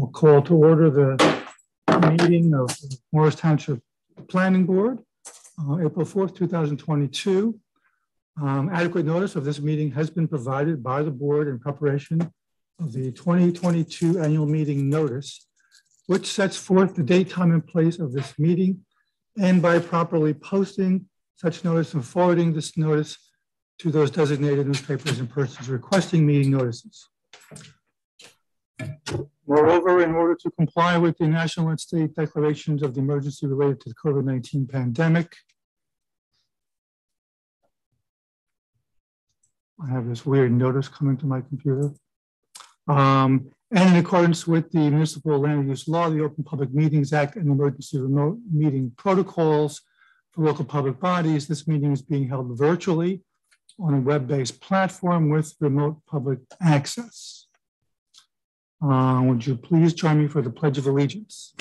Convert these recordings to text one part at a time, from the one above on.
We'll call to order the meeting of Morris Township Planning Board, uh, April 4th, 2022. Um, adequate notice of this meeting has been provided by the board in preparation of the 2022 annual meeting notice, which sets forth the date, time, and place of this meeting, and by properly posting such notice and forwarding this notice to those designated newspapers and persons requesting meeting notices. Moreover, in order to comply with the national and state declarations of the emergency related to the COVID-19 pandemic, I have this weird notice coming to my computer. Um, and in accordance with the municipal land use law, the Open Public Meetings Act and emergency remote meeting protocols for local public bodies, this meeting is being held virtually on a web-based platform with remote public access. Uh, would you please join me for the Pledge of Allegiance?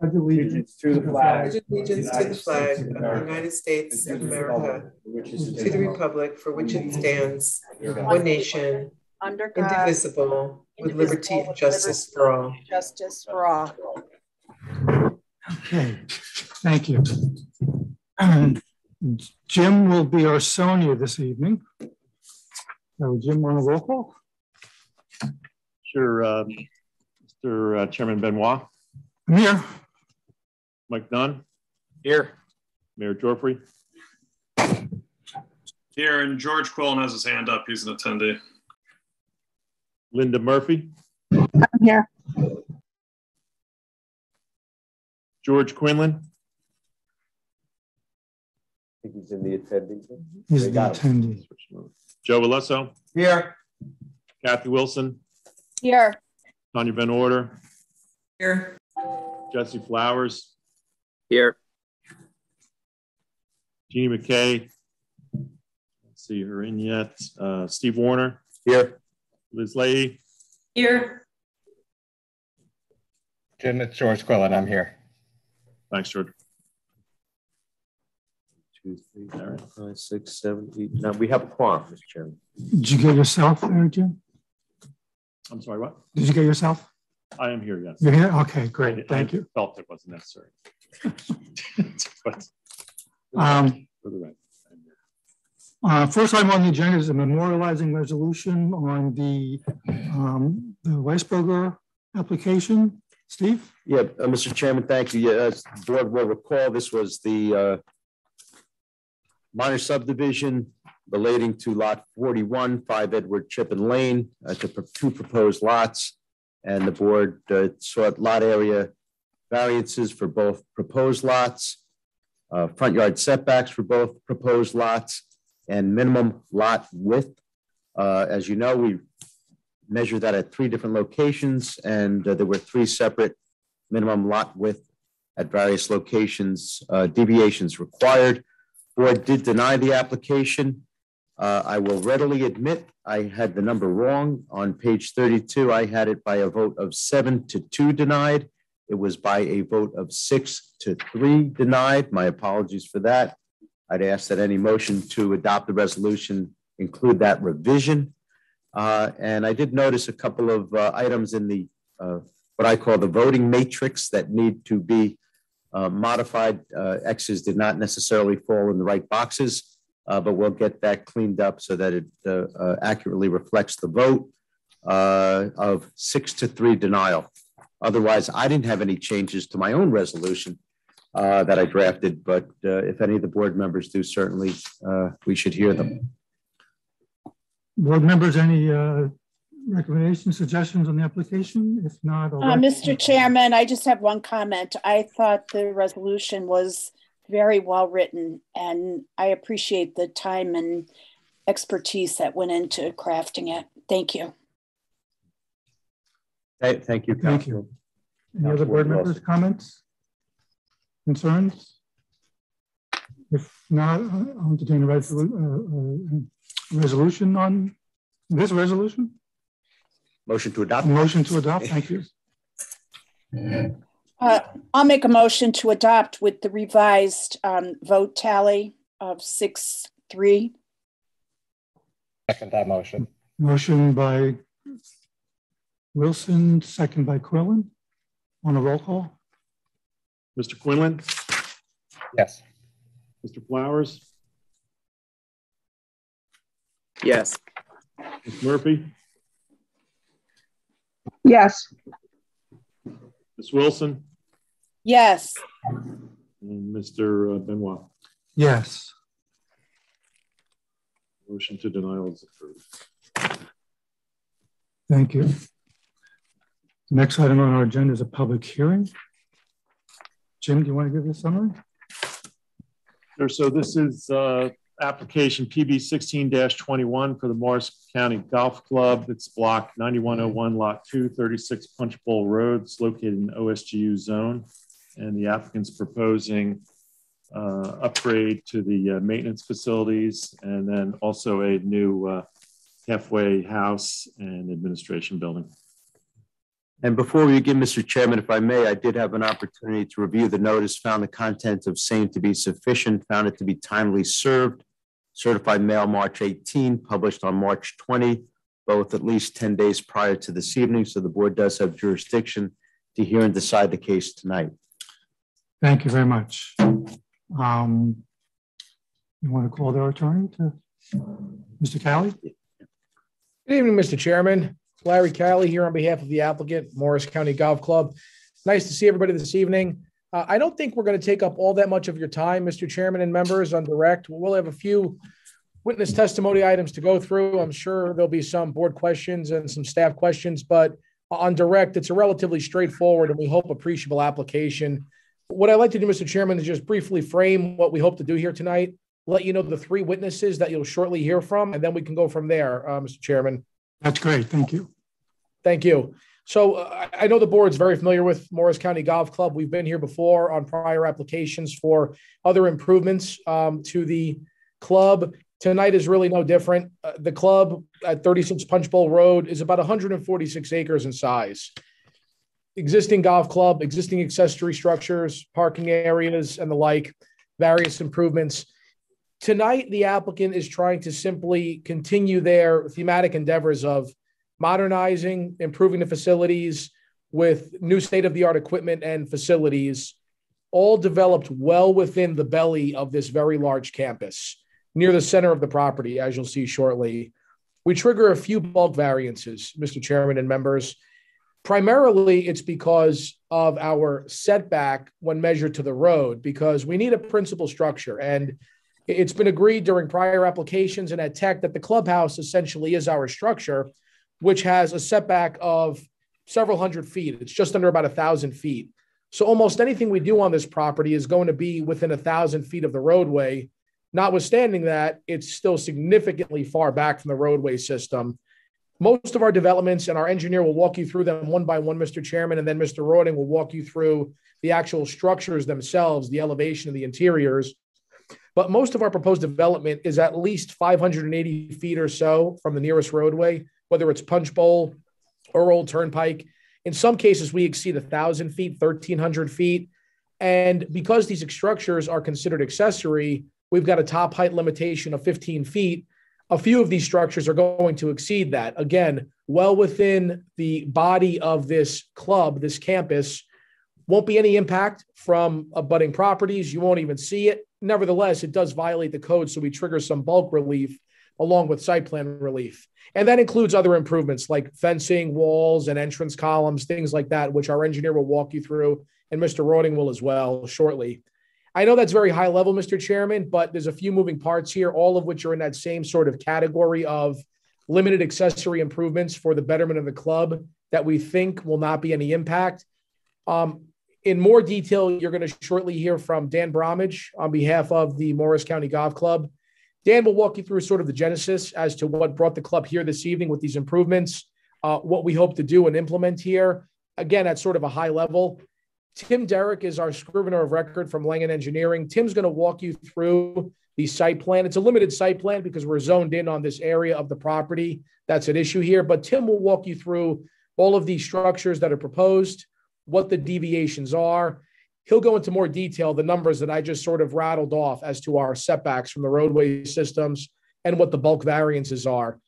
Pledge allegiance to the flag. Pledge allegiance to the flag of the United States of America, to the republic for which it stands, one nation, under God, indivisible, with liberty and justice for all. Justice for all. Okay, thank you. Um, Jim will be our Sonia this evening. So Jim, want a roll call? Sure, uh, Mr. Uh, Chairman Benoit. I'm here. Mike Dunn. Here. Mayor Gyorfy. Here, and George Quillen has his hand up. He's an attendee. Linda Murphy. I'm here. George Quinlan. I think he's in the attendee. He's the attendee. Joe Alesso. Here. Kathy Wilson. Here. Tanya Van Order. Here. Jesse Flowers. Here. Jeannie McKay. Let's see her in yet. Uh, Steve Warner. Here. Liz Leahy. Here. Jim, it's George Quillen. I'm here. Thanks, George. Two, three, four, five, six, seven, eight. Now we have a quorum, Mr. Chairman. Did you get yourself there, Jim? I'm sorry, what? Did you get yourself? I am here, yes. You're here? Okay, I, great. Thank I you. felt it wasn't necessary. but Um, for the right. uh, first item on the agenda is a memorializing resolution on the, um, the Weisberger application. Steve? Yeah, uh, Mr. Chairman, thank you. Yeah, As the board will recall, this was the uh, minor subdivision relating to lot 41, 5 Edward Chippen Lane, uh, to two proposed lots. And the board uh, sought lot area variances for both proposed lots, uh, front yard setbacks for both proposed lots, and minimum lot width. Uh, As you know, we measured that at three different locations, and uh, there were three separate minimum lot width at various locations, uh, deviations required. Board did deny the application. Uh, I will readily admit I had the number wrong. On page 32, I had it by a vote of seven to two denied. It was by a vote of six to three denied. My apologies for that. I'd ask that any motion to adopt the resolution include that revision. Uh, and I did notice a couple of uh, items in the uh, what I call the voting matrix that need to be uh, modified. Uh, X's did not necessarily fall in the right boxes, uh, but we'll get that cleaned up so that it uh, accurately reflects the vote of six to three denial. Otherwise, I didn't have any changes to my own resolution that I drafted, but if any of the board members do, certainly we should hear them. Board members, any recommendations, suggestions on the application? If not, I'll Uh, Mr. Chairman, I just have one comment. I thought the resolution was very well written and I appreciate the time and expertise that went into crafting it. Thank you. Hey, Thank you. Thank you. Any other board Councilwoman members, comments? Concerns? If not, I'll entertain a resolu- uh, uh, resolution on this resolution. Motion to adopt. Motion to adopt, thank you. Uh, I'll make a motion to adopt with the revised um, vote tally of six, three. Second that motion. Motion by Wilson, second by Quinlan. On a roll call? Mr. Quinlan, Yes. Mr. Flowers, Yes. Ms. Murphy, Yes. Ms. Wilson, Yes, and Mr. Benoit. Yes. Motion to denial is approved. Thank you. The Next item on our agenda is a public hearing. Jim, do you want to give a summary? Sure. So this is uh, application PB 16 21 for the Morris County Golf Club. It's block ninety-one oh one, lot two, 36 Punch Bowl Road. It's located in OSGU zone. And the applicant's proposing uh, upgrade to the uh, maintenance facilities and then also a new uh, halfway house and administration building. And before we begin, Mr. Chairman, if I may, I did have an opportunity to review the notice, found the content of same to be sufficient, found it to be timely served. Certified mail March 18, published on March 20, both at least 10 days prior to this evening. So the board does have jurisdiction to hear and decide the case tonight. Thank you very much. Um, You want to call their attorney to, Mr. Calli? Good evening, Mr. Chairman. Larry Calli here on behalf of the applicant, Morris County Golf Club. Nice to see everybody this evening. Uh, I don't think we're going to take up all that much of your time, Mr. Chairman and members on direct. We'll have a few witness testimony items to go through. I'm sure there'll be some board questions and some staff questions, but on direct, it's a relatively straightforward and we hope appreciable application. What I'd like to do, Mr. Chairman, is just briefly frame what we hope to do here tonight, let you know the three witnesses that you'll shortly hear from, and then we can go from there, uh, Mr. Chairman. That's great. Thank you. Thank you. So uh, I know the board's very familiar with Morris County Golf Club. We've been here before on prior applications for other improvements um, to the club. Tonight is really no different. Uh, the club at 36 Punch Bowl Road is about 146 acres in size. Existing golf club, existing accessory structures, parking areas, and the like, various improvements. Tonight, the applicant is trying to simply continue their thematic endeavors of modernizing, improving the facilities with new state of the art equipment and facilities, all developed well within the belly of this very large campus near the center of the property, as you'll see shortly. We trigger a few bulk variances, Mr. Chairman and members. Primarily, it's because of our setback when measured to the road, because we need a principal structure. And it's been agreed during prior applications and at tech that the clubhouse essentially is our structure which has a setback of several hundred feet. It's just under about a thousand feet. So almost anything we do on this property is going to be within a thousand feet of the roadway. Notwithstanding that, it's still significantly far back from the roadway system. Most of our developments, and our engineer will walk you through them one by one, Mr. Chairman, and then Mr. Roding will walk you through the actual structures themselves, the elevation of the interiors. But most of our proposed development is at least 580 feet or so from the nearest roadway whether it's Punch Bowl or Old Turnpike. In some cases, we exceed 1,000 feet, 1,300 feet. And because these structures are considered accessory, we've got a top height limitation of 15 feet. A few of these structures are going to exceed that. Again, well within the body of this club, this campus. Won't be any impact from abutting properties. You won't even see it. Nevertheless, it does violate the code, so we trigger some bulk relief along with site plan relief. And that includes other improvements like fencing, walls, and entrance columns, things like that, which our engineer will walk you through, and Mr. Roding will as well shortly. I know that's very high level, Mr. Chairman, but there's a few moving parts here, all of which are in that same sort of category of limited accessory improvements for the betterment of the club that we think will not be any impact. Um, in more detail, you're going to shortly hear from Dan Bromage on behalf of the Morris County Golf Club. Dan will walk you through sort of the genesis as to what brought the club here this evening with these improvements, uh, what we hope to do and implement here. Again, at sort of a high level. Tim Derrick is our scrivener of record from Langan Engineering. Tim's going to walk you through the site plan. It's a limited site plan because we're zoned in on this area of the property that's at issue here. But Tim will walk you through all of these structures that are proposed, what the deviations are, he'll go into more detail the numbers that I just sort of rattled off as to our setbacks from the roadway systems and what the bulk variances are.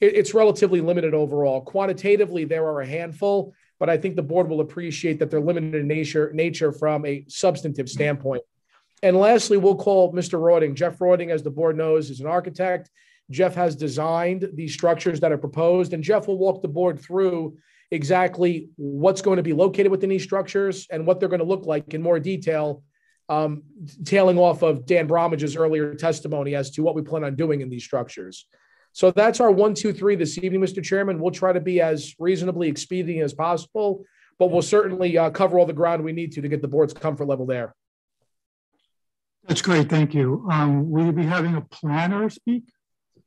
it, it's relatively limited overall. Quantitatively, there are a handful, but I think the board will appreciate that they're limited in nature, nature from a substantive standpoint. And lastly, we'll call Mr. Roding. Jeff Roding, as the board knows, is an architect. Jeff has designed these structures that are proposed, and Jeff will walk the board through exactly what's going to be located within these structures and what they're going to look like in more detail, um, tailing off of Dan Bromage's earlier testimony as to what we plan on doing in these structures. So that's our one, two, three this evening, Mr. Chairman. We'll try to be as reasonably expedient as possible, but we'll certainly uh, cover all the ground we need to to get the board's comfort level there. That's great. Thank you. Um, will you be having a planner speak?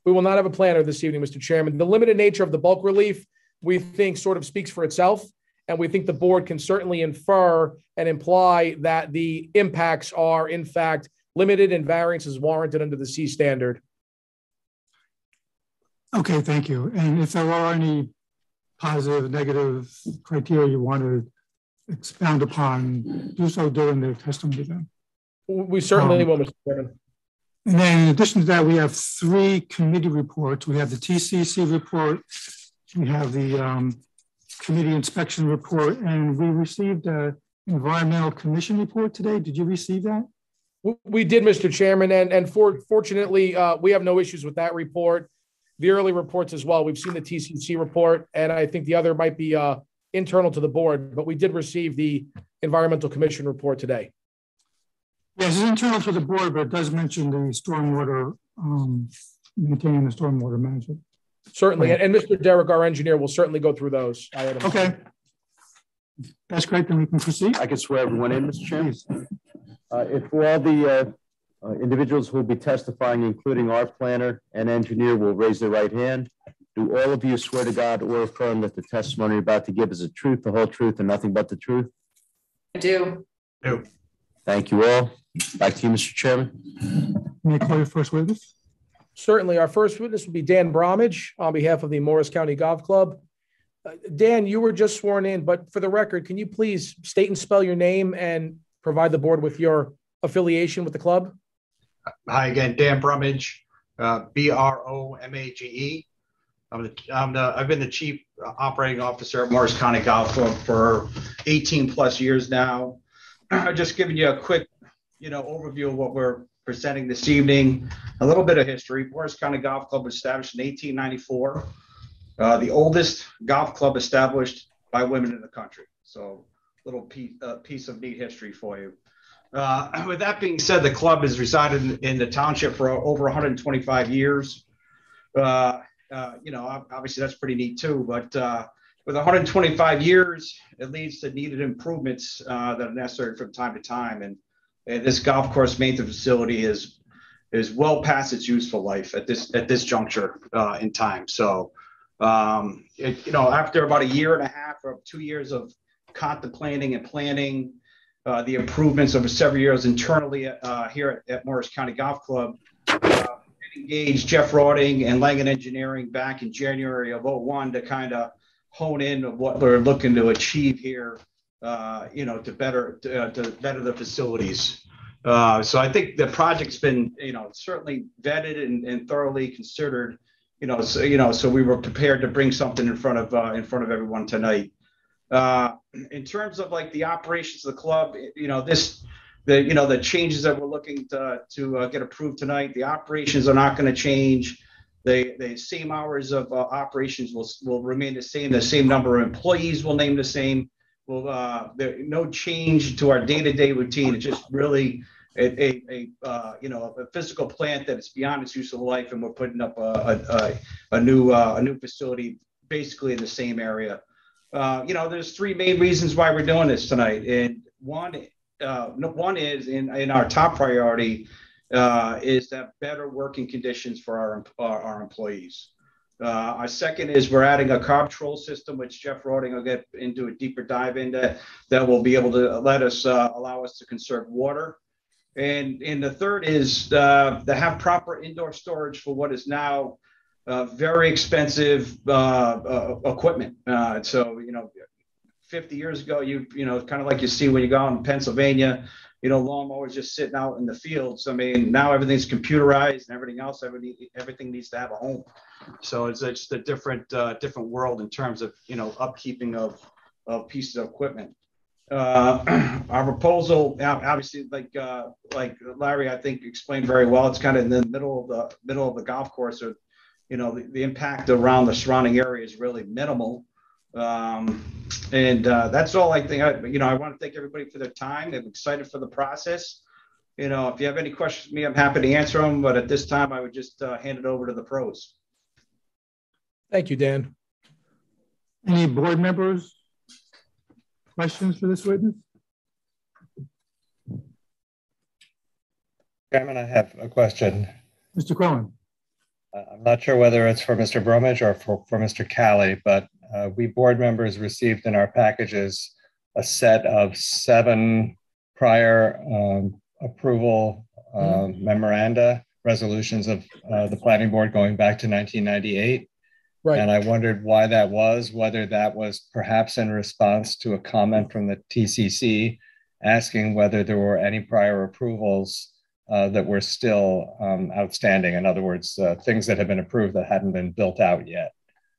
We will not have a planner this evening, Mr. Chairman. The limited nature of the bulk relief, we think, sort of speaks for itself. And we think the board can certainly infer and imply that the impacts are, in fact, limited and variances warranted under the C standard. Okay, thank you. And if there are any positive, negative criteria you want to expound upon, do so during the testimony then. We certainly um, will, Mr. Chairman. And then in addition to that, we have three committee reports. We have the TCC report, we have the um, committee inspection report, and we received an environmental commission report today. Did you receive that? We did, Mr. Chairman, and and for, fortunately, uh, we have no issues with that report the early reports as well. We've seen the TCC report, and I think the other might be uh, internal to the board, but we did receive the Environmental Commission report today. Yes, it's internal to the board, but it does mention the stormwater, um, maintaining the stormwater management. Certainly, and, and Mr. Derrick, our engineer, will certainly go through those. Okay. That's great, then we can proceed. I can swear everyone in, Mr. Chairman. Uh, if all the uh, uh, individuals who will be testifying, including our planner and engineer, will raise their right hand. Do all of you swear to God or affirm that the testimony you're about to give is the truth, the whole truth, and nothing but the truth? I do. do. Thank you all. Back to you, Mr. Chairman. May I call your first witness? Certainly. Our first witness will be Dan Bromage on behalf of the Morris County Golf Club. Uh, Dan, you were just sworn in, but for the record, can you please state and spell your name and provide the board with your affiliation with the club? Hi again, Dan Bromage, uh, B R O M A G E. I'm the, I'm the, I've been the chief operating officer at Morris County Golf Club for 18 plus years now. Just giving you a quick, you know, overview of what we're presenting this evening. A little bit of history. Morris County Golf Club was established in 1894. Uh, the oldest golf club established by women in the country. So, little piece, uh, piece of neat history for you. Uh, with that being said, the club has resided in, in the township for over 125 years. Uh, uh, you know, obviously that's pretty neat too. But uh, with 125 years, it leads to needed improvements uh, that are necessary from time to time. And, and this golf course maintenance facility is is well past its useful life at this at this juncture uh, in time. So, um, it, you know, after about a year and a half or two years of contemplating and planning uh, the improvements over several years internally uh, here at, at, Morris County Golf Club. Uh, engaged Jeff Roding and Langan Engineering back in January of 01 to kind of hone in of what we're looking to achieve here, uh, you know, to better to, uh, to better the facilities. Uh, so I think the project's been, you know, certainly vetted and, and, thoroughly considered. You know, so you know, so we were prepared to bring something in front of in front of everyone tonight. Uh, in terms of like the operations of the club, you know, this, the, you know, the changes that we're looking to, to uh, get approved tonight, the operations are not going to change. The, the same hours of uh, operations will, will remain the same. The same number of employees will name the same. Will uh, there no change to our day-to-day routine. It's just really a, a, a uh, you know a physical plant that is beyond its useful life, and we're putting up a, a, a new uh, a new facility basically in the same area. Uh, you know, there's three main reasons why we're doing this tonight, and one, uh, one is in in our top priority uh, is that better working conditions for our our, our employees. Uh, our second is we're adding a control system, which Jeff Roding will get into a deeper dive into, that will be able to let us uh, allow us to conserve water. And, and the third is uh, to have proper indoor storage for what is now uh, very expensive uh, uh, equipment. so, you know, 50 years ago, you, you know, kind of like you see when you go out in Pennsylvania, you know, lawnmowers just sitting out in the fields. I mean, now everything's computerized and everything else. Everything, everything needs to have a home. So it's just a different, uh, different world in terms of, you know, upkeeping of, of pieces of equipment. Uh, our proposal, obviously, like uh, like Larry, I think explained very well. It's kind of in the middle of the middle of the golf course, or you know, the, the impact around the surrounding area is really minimal. Um, and uh, that's all I think. I, you know, I want to thank everybody for their time. I'm excited for the process. You know, if you have any questions me, I'm happy to answer them. But at this time, I would just uh, hand it over to the pros. Thank you, Dan. Any board members? Questions for this witness? Chairman, I have a question. Mr. Quillen. Uh, I'm not sure whether it's for Mr. Bromage or for, for Mr. Calli, but uh, we board members received in our packages a set of seven prior um, approval uh, mm-hmm. memoranda resolutions of uh, the planning board going back to 1998. Right. And I wondered why that was, whether that was perhaps in response to a comment from the TCC asking whether there were any prior approvals uh, that were still um, outstanding. In other words, uh, things that have been approved that hadn't been built out yet.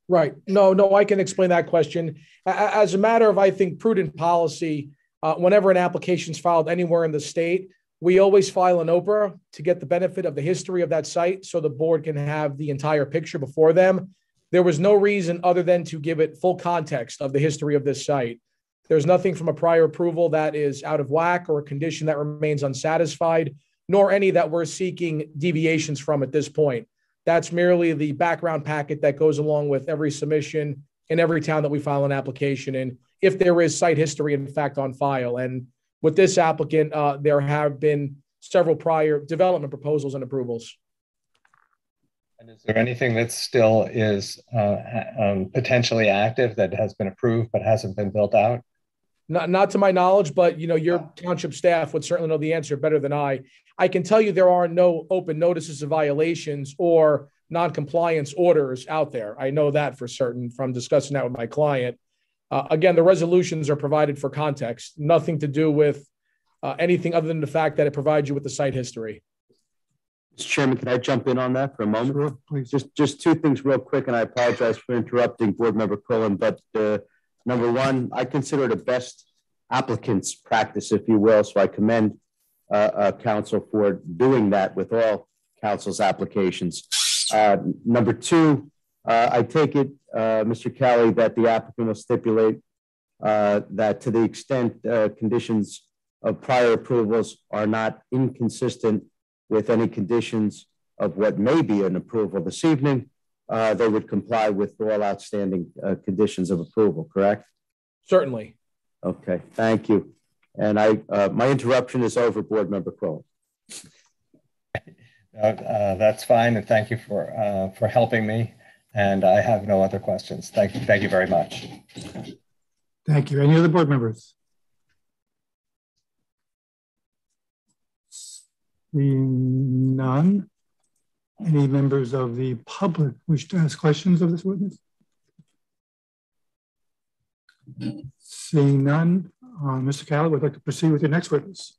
Right. No, no, I can explain that question. As a matter of, I think, prudent policy, uh, whenever an application is filed anywhere in the state, we always file an OPRA to get the benefit of the history of that site so the board can have the entire picture before them. There was no reason other than to give it full context of the history of this site. There's nothing from a prior approval that is out of whack or a condition that remains unsatisfied, nor any that we're seeking deviations from at this point. That's merely the background packet that goes along with every submission in every town that we file an application in, if there is site history, in fact, on file. And with this applicant, uh, there have been several prior development proposals and approvals. And is there anything that still is uh, um, potentially active that has been approved but hasn't been built out? Not, not to my knowledge, but you know, your township staff would certainly know the answer better than I. I can tell you there are no open notices of violations or non-compliance orders out there. I know that for certain from discussing that with my client. Uh, again, the resolutions are provided for context, nothing to do with uh, anything other than the fact that it provides you with the site history. Mr. Chairman, can I jump in on that for a moment? Sure, please. Just, just two things real quick, and I apologize for interrupting Board Member Quillen, but uh, number one, I consider it a best applicant's practice, if you will, so I commend uh, uh, counsel for doing that with all counsel's applications. Uh, number two, uh, I take it, uh, Mr. Kelly, that the applicant will stipulate uh, that to the extent conditions of prior approvals are not inconsistent with any conditions of what may be an approval this evening, uh, they would comply with all outstanding uh, conditions of approval, correct? Certainly. Okay, thank you. And I, uh, my interruption is over, Board Member Crowell. Uh, that's fine, and thank you for uh, for helping me. And I have no other questions. Thank you. Thank you very much. Thank you. Any other board members? Seeing none, any members of the public wish to ask questions of this witness? Seeing none, uh, Mr. Calli would like to proceed with your next witness.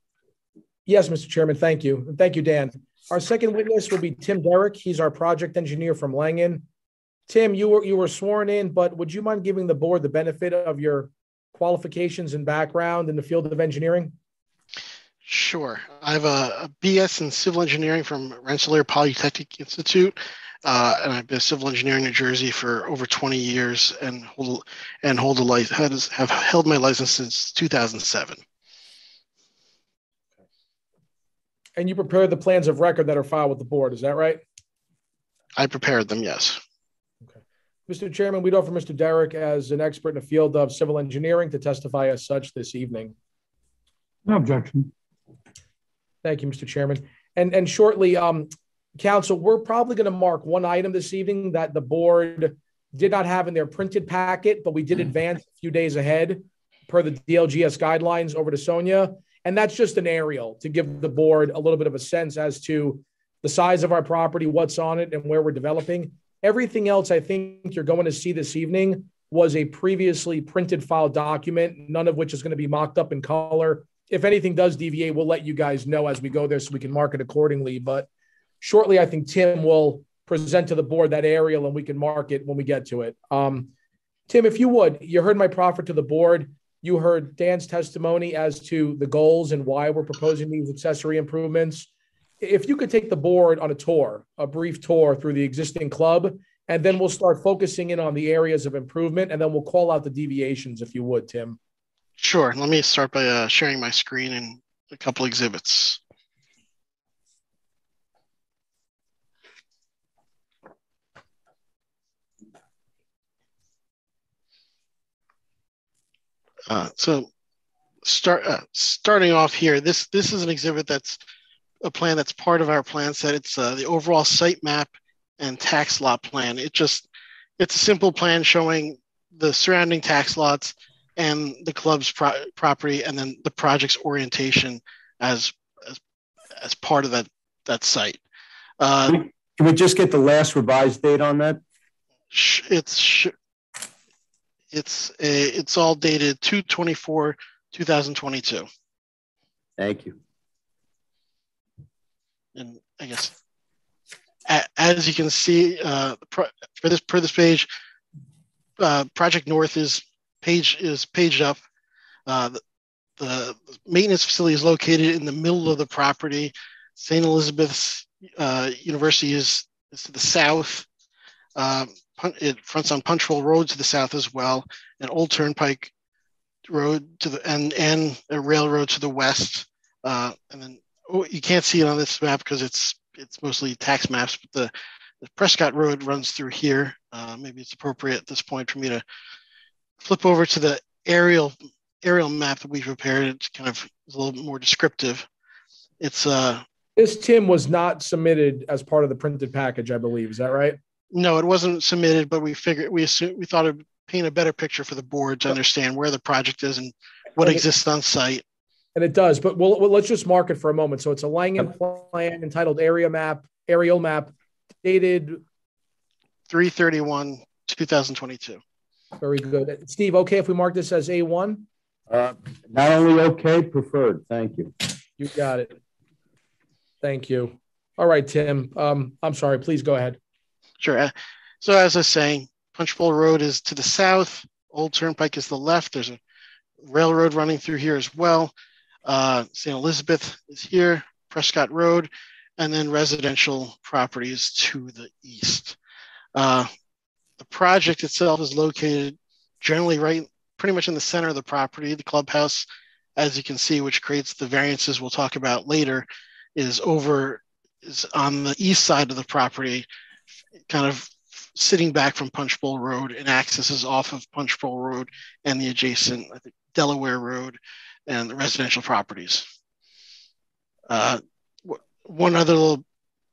Yes, Mr. Chairman, thank you. And thank you, Dan. Our second witness will be Tim Derrick. He's our project engineer from Langan. Tim, you were you were sworn in, but would you mind giving the board the benefit of your qualifications and background in the field of engineering? Sure. I have a, a BS in civil engineering from Rensselaer Polytechnic Institute, uh, and I've been a civil engineer in New Jersey for over 20 years, and hold and hold a license have held my license since 2007. And you prepared the plans of record that are filed with the board, is that right? I prepared them, yes. Okay. Mr. Chairman, we'd offer Mr. Derrick as an expert in the field of civil engineering to testify as such this evening. No objection. Thank you, Mr. Chairman. And and shortly, um, Counsel, we're probably going to mark one item this evening that the board did not have in their printed packet, but we did advance a few days ahead per the DLGS guidelines over to Sonia. And that's just an aerial to give the board a little bit of a sense as to the size of our property, what's on it, and where we're developing. Everything else I think you're going to see this evening was a previously printed file document, none of which is going to be mocked up in color if anything does deviate, we'll let you guys know as we go there so we can mark it accordingly. But shortly, I think Tim will present to the board that aerial and we can mark it when we get to it. Um, Tim, if you would, you heard my proffer to the board. You heard Dan's testimony as to the goals and why we're proposing these accessory improvements. If you could take the board on a tour, a brief tour through the existing club, and then we'll start focusing in on the areas of improvement, and then we'll call out the deviations if you would, Tim. Sure. Let me start by uh, sharing my screen and a couple exhibits. Uh, so start uh, starting off here, this this is an exhibit that's a plan that's part of our plan set. It's uh, the overall site map and tax lot plan. It just it's a simple plan showing the surrounding tax lots and the club's pro- property, and then the project's orientation as as, as part of that that site. Uh, Can we just get the last revised date on that? It's it's it's all dated 224 2022. Thank you. And I guess as you can see uh, for this per this page, uh, Project North is page is paged up. Uh, the, the, maintenance facility is located in the middle of the property. St. Elizabeth's uh, University is, is to the south. Um, it fronts on Punchbowl Road to the south as well, and Old Turnpike Road to the and and a railroad to the west. Uh, and then oh, you can't see it on this map because it's it's mostly tax maps, but the, the Prescott Road runs through here. Uh, maybe it's appropriate at this point for me to flip over to the aerial aerial map that we prepared. It's kind of a little bit more descriptive. It's uh this Tim was not submitted as part of the printed package, I believe. Is that right? No, it wasn't submitted, but we figured we assumed, we thought it would paint a better picture for the board to understand where the project is and what and exists it, on site. And it does, but we'll, well, let's just mark it for a moment. So it's a Langan plan entitled Area Map, Aerial Map, dated 331 2022. Very good. Steve, okay if we mark this as A1? Uh, not only okay, preferred. Thank you. You got it. Thank you. All right, Tim. Um, I'm sorry. Please go ahead. Sure. Uh, so as I was saying, Punchbowl Road is to the south. Old Turnpike is the left. There's a railroad running through here as well. Uh, St. Elizabeth is here, Prescott Road, and then residential properties to the east. Uh, the project itself is located generally right pretty much in the center of the property. The clubhouse, as you can see, which creates the variances we'll talk about later, is over is on the east side of the property kind of sitting back from Punchbowl Road and accesses off of Punchbowl Road and the adjacent think, Delaware Road and the residential properties. Uh, one other little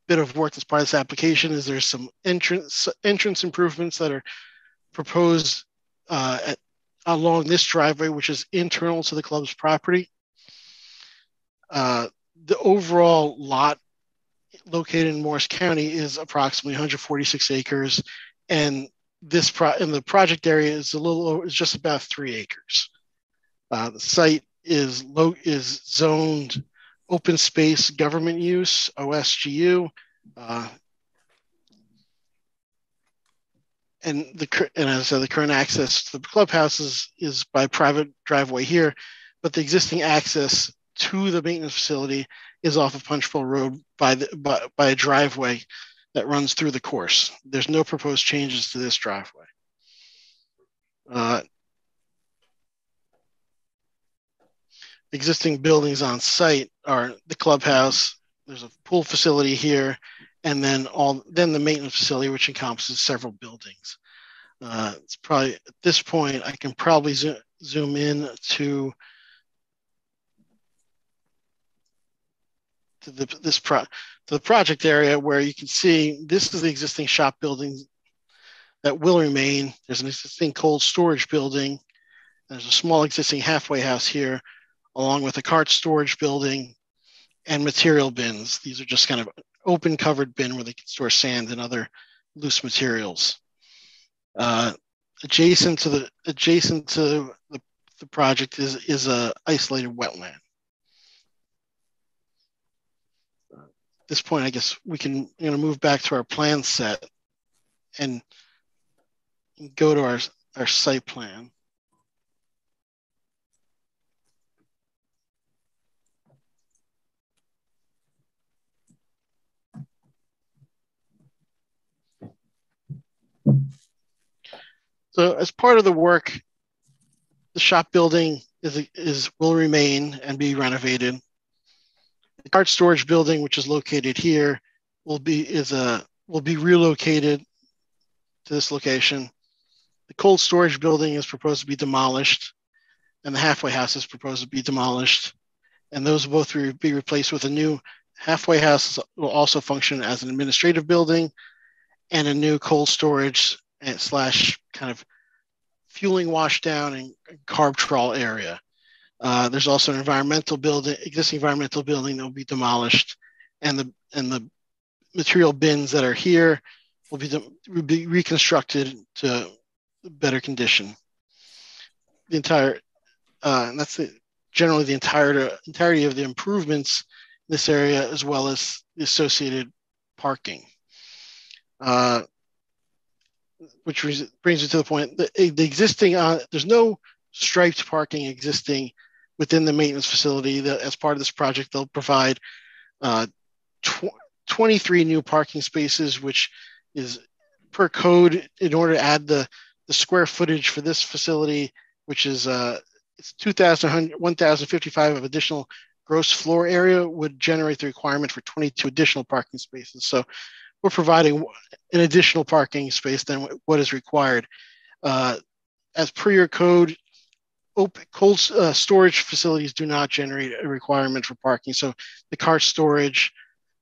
bit of work that's part of this application is there's some entrance entrance improvements that are proposed uh, at, along this driveway, which is internal to the club's property. Uh, the overall lot located in Morris County is approximately 146 acres, and this pro in the project area is a little is just about three acres. Uh, the site is low is zoned open space government use OSGU. Uh, and the and as I said, the current access to the clubhouse is, is by private driveway here, but the existing access to the maintenance facility is off of Punchbowl Road by, the, by, by a driveway that runs through the course. There's no proposed changes to this driveway. Uh, existing buildings on site are the clubhouse. There's a pool facility here, and then all then the maintenance facility, which encompasses several buildings. Uh, it's probably at this point I can probably zo- zoom in to to the, this pro, to the project area where you can see this is the existing shop building that will remain. There's an existing cold storage building. There's a small existing halfway house here, along with a cart storage building and material bins. These are just kind of open covered bin where they can store sand and other loose materials. Uh, adjacent to the adjacent to the, the project is is a isolated wetland. At this point, I guess we can I'm going to move back to our plan set and go to our, our site plan. So as part of the work, the shop building is, is will remain and be renovated. The cart storage building, which is located here, will be is a will be relocated to this location. The cold storage building is proposed to be demolished, and the halfway house is proposed to be demolished, and those will both be replaced with a new halfway house will also function as an administrative building and a new cold storage slash kind of fueling washdown and carb trawl area. Uh, there's also an environmental building, existing environmental building that will be demolished, and the and the material bins that are here will be, will be reconstructed to better condition. The entire, uh, and that's the, generally the entire entirety of the improvements in this area, as well as the associated parking. Uh, which brings me to the point that the existing uh, there's no striped parking existing within the maintenance facility that as part of this project they'll provide uh, tw 23 new parking spaces which is per code in order to add the the square footage for this facility which is uh, it's 1055 of additional gross floor area would generate the requirement for 22 additional parking spaces. So we're providing an additional parking space than what is required. Uh, as per your code, open, cold uh, storage facilities do not generate a requirement for parking. So the car storage,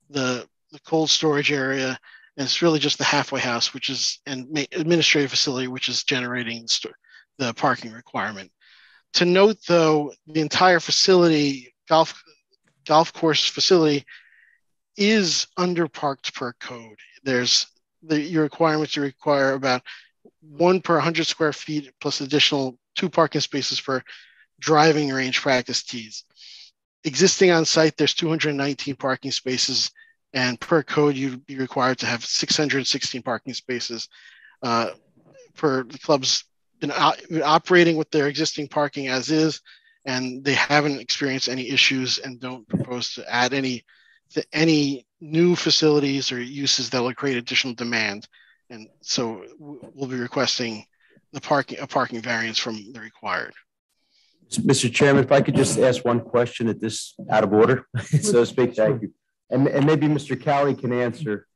the, the cold storage area, and it's really just the halfway house, which is an administrative facility, which is generating the parking requirement. To note, though, the entire facility, golf golf course facility, is underparked per code. There's the your requirements to require about one per 100 square feet plus additional two parking spaces for driving range practice tees. Existing on site, there's 219 parking spaces, and per code, you'd be required to have 616 parking spaces. Uh, for the club's been operating with their existing parking as is, and they haven't experienced any issues and don't propose to add any to any new facilities or uses that will create additional demand. And so we'll be requesting the parking a parking variance from the required. Mr. Chairman, if I could just ask one question at this out of order, so to speak. Thank you. And, and maybe Mr. Calli can answer.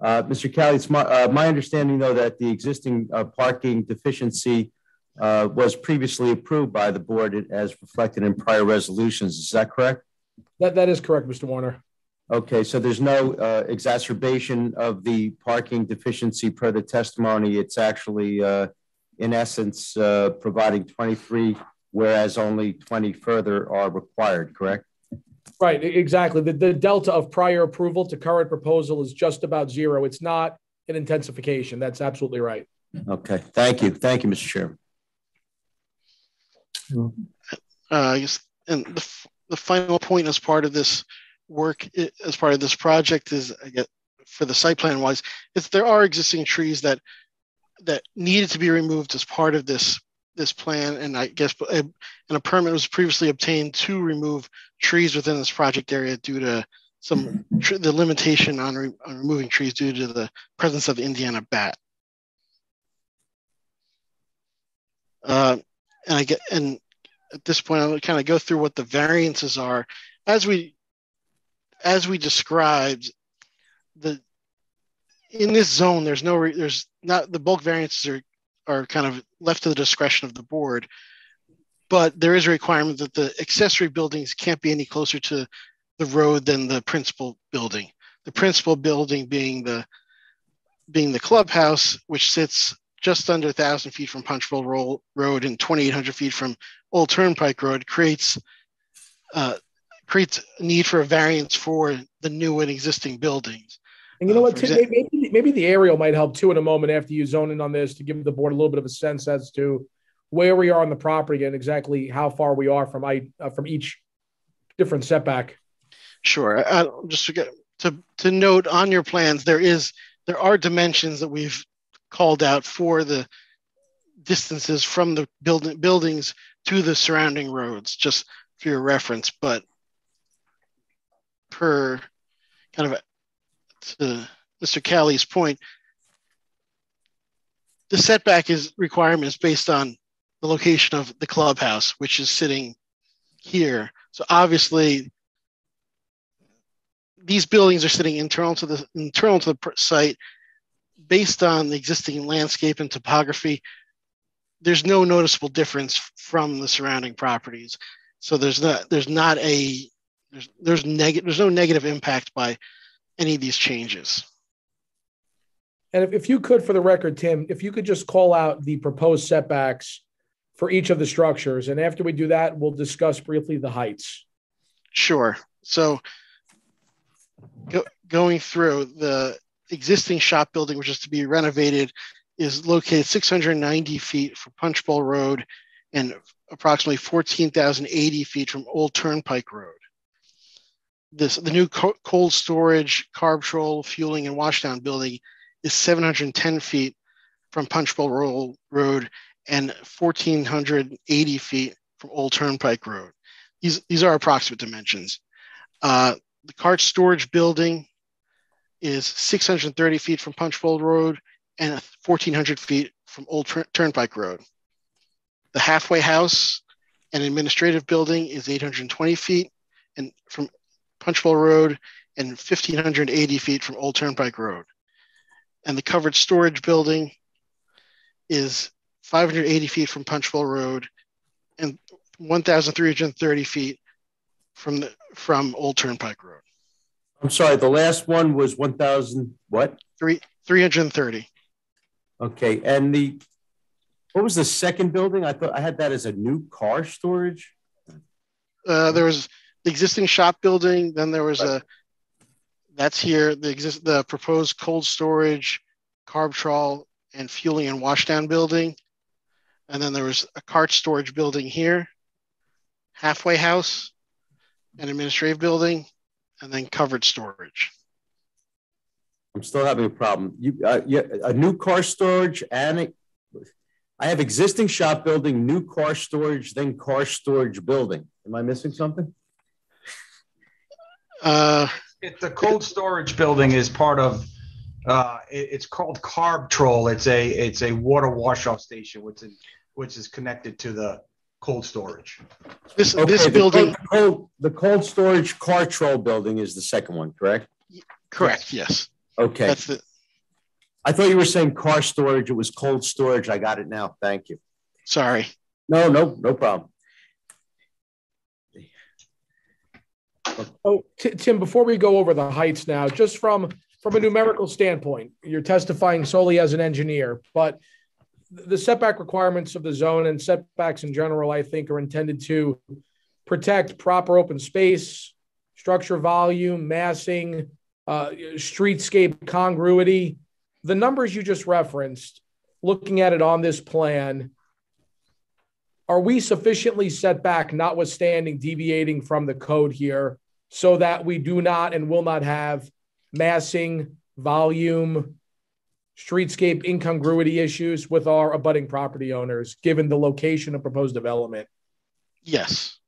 Uh, Mr. Calli, it's my, uh, my understanding, though, that the existing uh, parking deficiency uh, was previously approved by the board as reflected in prior resolutions. Is that correct? That, that is correct, Mr. Warner. Okay, so there's no uh, exacerbation of the parking deficiency per the testimony. It's actually, uh, in essence, uh, providing 23, whereas only 20 further are required, correct? Right, exactly. The, the delta of prior approval to current proposal is just about zero. It's not an intensification. That's absolutely right. Okay, thank you. Thank you, Mr. Chairman. Uh, I guess, and the, the final point as part of this work as part of this project is I get for the site plan wise is there are existing trees that that needed to be removed as part of this this plan. And I guess and a permit was previously obtained to remove trees within this project area due to some tr- the limitation on, re- on removing trees due to the presence of the Indiana bat. Uh, and I get and at this point I'll kind of go through what the variances are. As we as we described, the in this zone, there's no there's not the bulk variances are are kind of left to the discretion of the board, but there is a requirement that the accessory buildings can't be any closer to the road than the principal building. The principal building being the being the clubhouse, which sits just under 1,000 feet from Punchbowl Road and 2,800 feet from Old Turnpike Road, creates uh, creates a need for a variance for the new and existing buildings. And you know uh, what? maybe, maybe the aerial might help too in a moment after you zone in on this to give the board a little bit of a sense as to where we are on the property and exactly how far we are from I, uh, from each different setback. Sure. I, just to get to to note on your plans, there is there are dimensions that we've called out for the distances from the building buildings to the surrounding roads, just for your reference. But per kind of to Mr. Calli's point, the setback is requirements based on the location of the clubhouse, which is sitting here. So obviously, these buildings are sitting internal to the internal to the site, based on the existing landscape and topography. There's no noticeable difference from the surrounding properties. So there's not there's not a there's there's negative there's no negative impact by any of these changes. And if, if you could, for the record, Tim, if you could just call out the proposed setbacks for each of the structures. And after we do that, we'll discuss briefly the heights. Sure. So go, going through the existing shop building, which is to be renovated, is located 690 feet from Punchbowl Road and approximately 14,080 feet from Old Turnpike Road. This the new co- cold storage, Carbtrol, fueling, and washdown building is 710 feet from Punchbowl Road and 1,480 feet from Old Turnpike Road. These, these are approximate dimensions. Uh, the cart storage building is 630 feet from Punchbowl Road and 1,400 feet from Old Turnpike Road. The halfway house and administrative building is 820 feet and from Punchbowl Road and 1,580 feet from Old Turnpike Road. And the covered storage building is 580 feet from Punchbowl Road and 1,330 feet from the from Old Turnpike Road. I'm sorry, the last one was 1,000 what? Three 330. Okay, and the what was the second building? I thought I had that as a new car storage. Uh, there was the existing shop building. Then there was a that's here. The exist the proposed cold storage, Carbtrol, and fueling and washdown building. And then there was a cart storage building here, halfway house, an administrative building, and then covered storage. I'm still having a problem. You, uh, yeah, a new car storage and a, I have existing shop building, new car storage, then car storage building. Am I missing something? Uh, it, the cold storage building is part of uh, it, it's called Carbtrol. It's a it's a water wash off station, which is which is connected to the cold storage. This okay, this building, the cold, the cold storage Carbtrol building is the second one, correct? Correct. Yes. Okay. That's the. I thought you were saying car storage. It was cold storage. I got it now. Thank you. Sorry. No, no, no problem. Oh, Tim, before we go over the heights now, just from from a numerical standpoint, you're testifying solely as an engineer, but the setback requirements of the zone and setbacks in general, I think, are intended to protect proper open space, structure volume, massing, uh, streetscape congruity. The numbers you just referenced, looking at it on this plan, are we sufficiently set back, notwithstanding deviating from the code here, so that we do not and will not have massing, volume, streetscape incongruity issues with our abutting property owners, given the location of proposed development? Yes.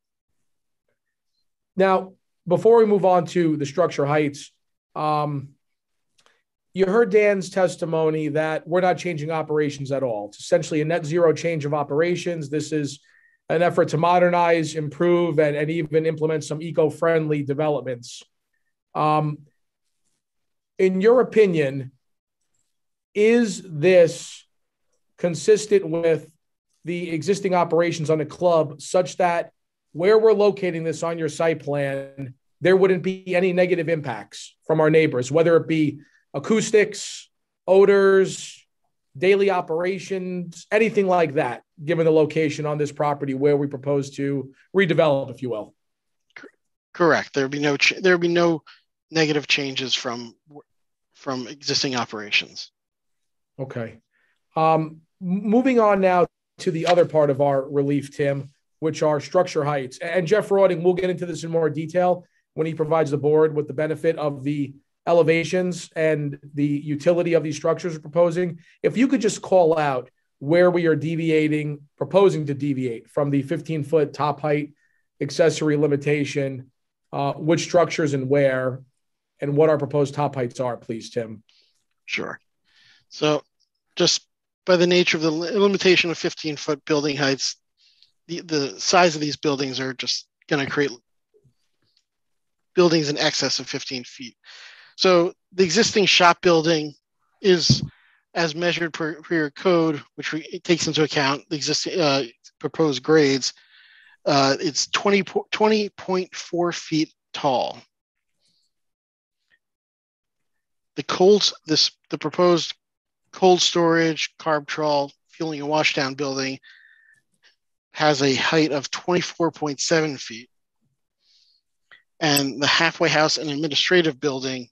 Now, before we move on to the structure heights, um, you heard Dan's testimony that we're not changing operations at all. It's essentially a net zero change of operations. This is an effort to modernize, improve, and, and even implement some eco friendly developments. Um, in your opinion, is this consistent with the existing operations on the club such that where we're locating this on your site plan, there wouldn't be any negative impacts from our neighbors, whether it be acoustics, odors, daily operations, anything like that, given the location on this property where we propose to redevelop, if you will. Correct. There would be no ch- there would be no negative changes from from existing operations. Okay. Um, moving on now to the other part of our relief, Tim, which are structure heights. And Jeff Rawding, we'll get into this in more detail when he provides the board with the benefit of the elevations and the utility of these structures we're proposing. If you could just call out where we are deviating, proposing to deviate from the 15 foot top height accessory limitation, uh, which structures and where, and what our proposed top heights are, please, Tim. Sure. So, just by the nature of the limitation of 15 foot building heights, the, the size of these buildings are just going to create buildings in excess of 15 feet. So the existing shop building is as measured per, per your code, which re, takes into account the existing uh, proposed grades. Uh, it's 20, 20.4 feet tall. The cold, this the proposed cold storage, Carbtrol, fueling and washdown building has a height of 24.7 feet. And the halfway house and administrative building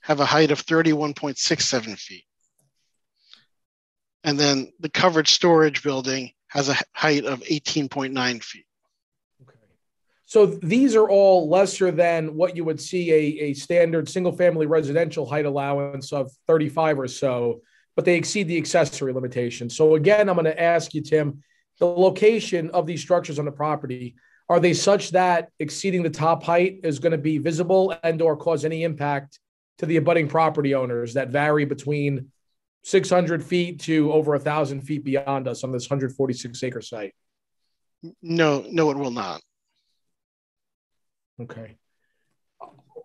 have a height of 31.67 feet. And then the covered storage building has a height of 18.9 feet. Okay. So these are all lesser than what you would see a, a standard single family residential height allowance of 35 or so, but they exceed the accessory limitation. So again, I'm going to ask you, Tim, the location of these structures on the property, are they such that exceeding the top height is going to be visible and or cause any impact to the abutting property owners that vary between 600 feet to over a thousand feet beyond us on this 146 acre site? No, no, it will not. Okay.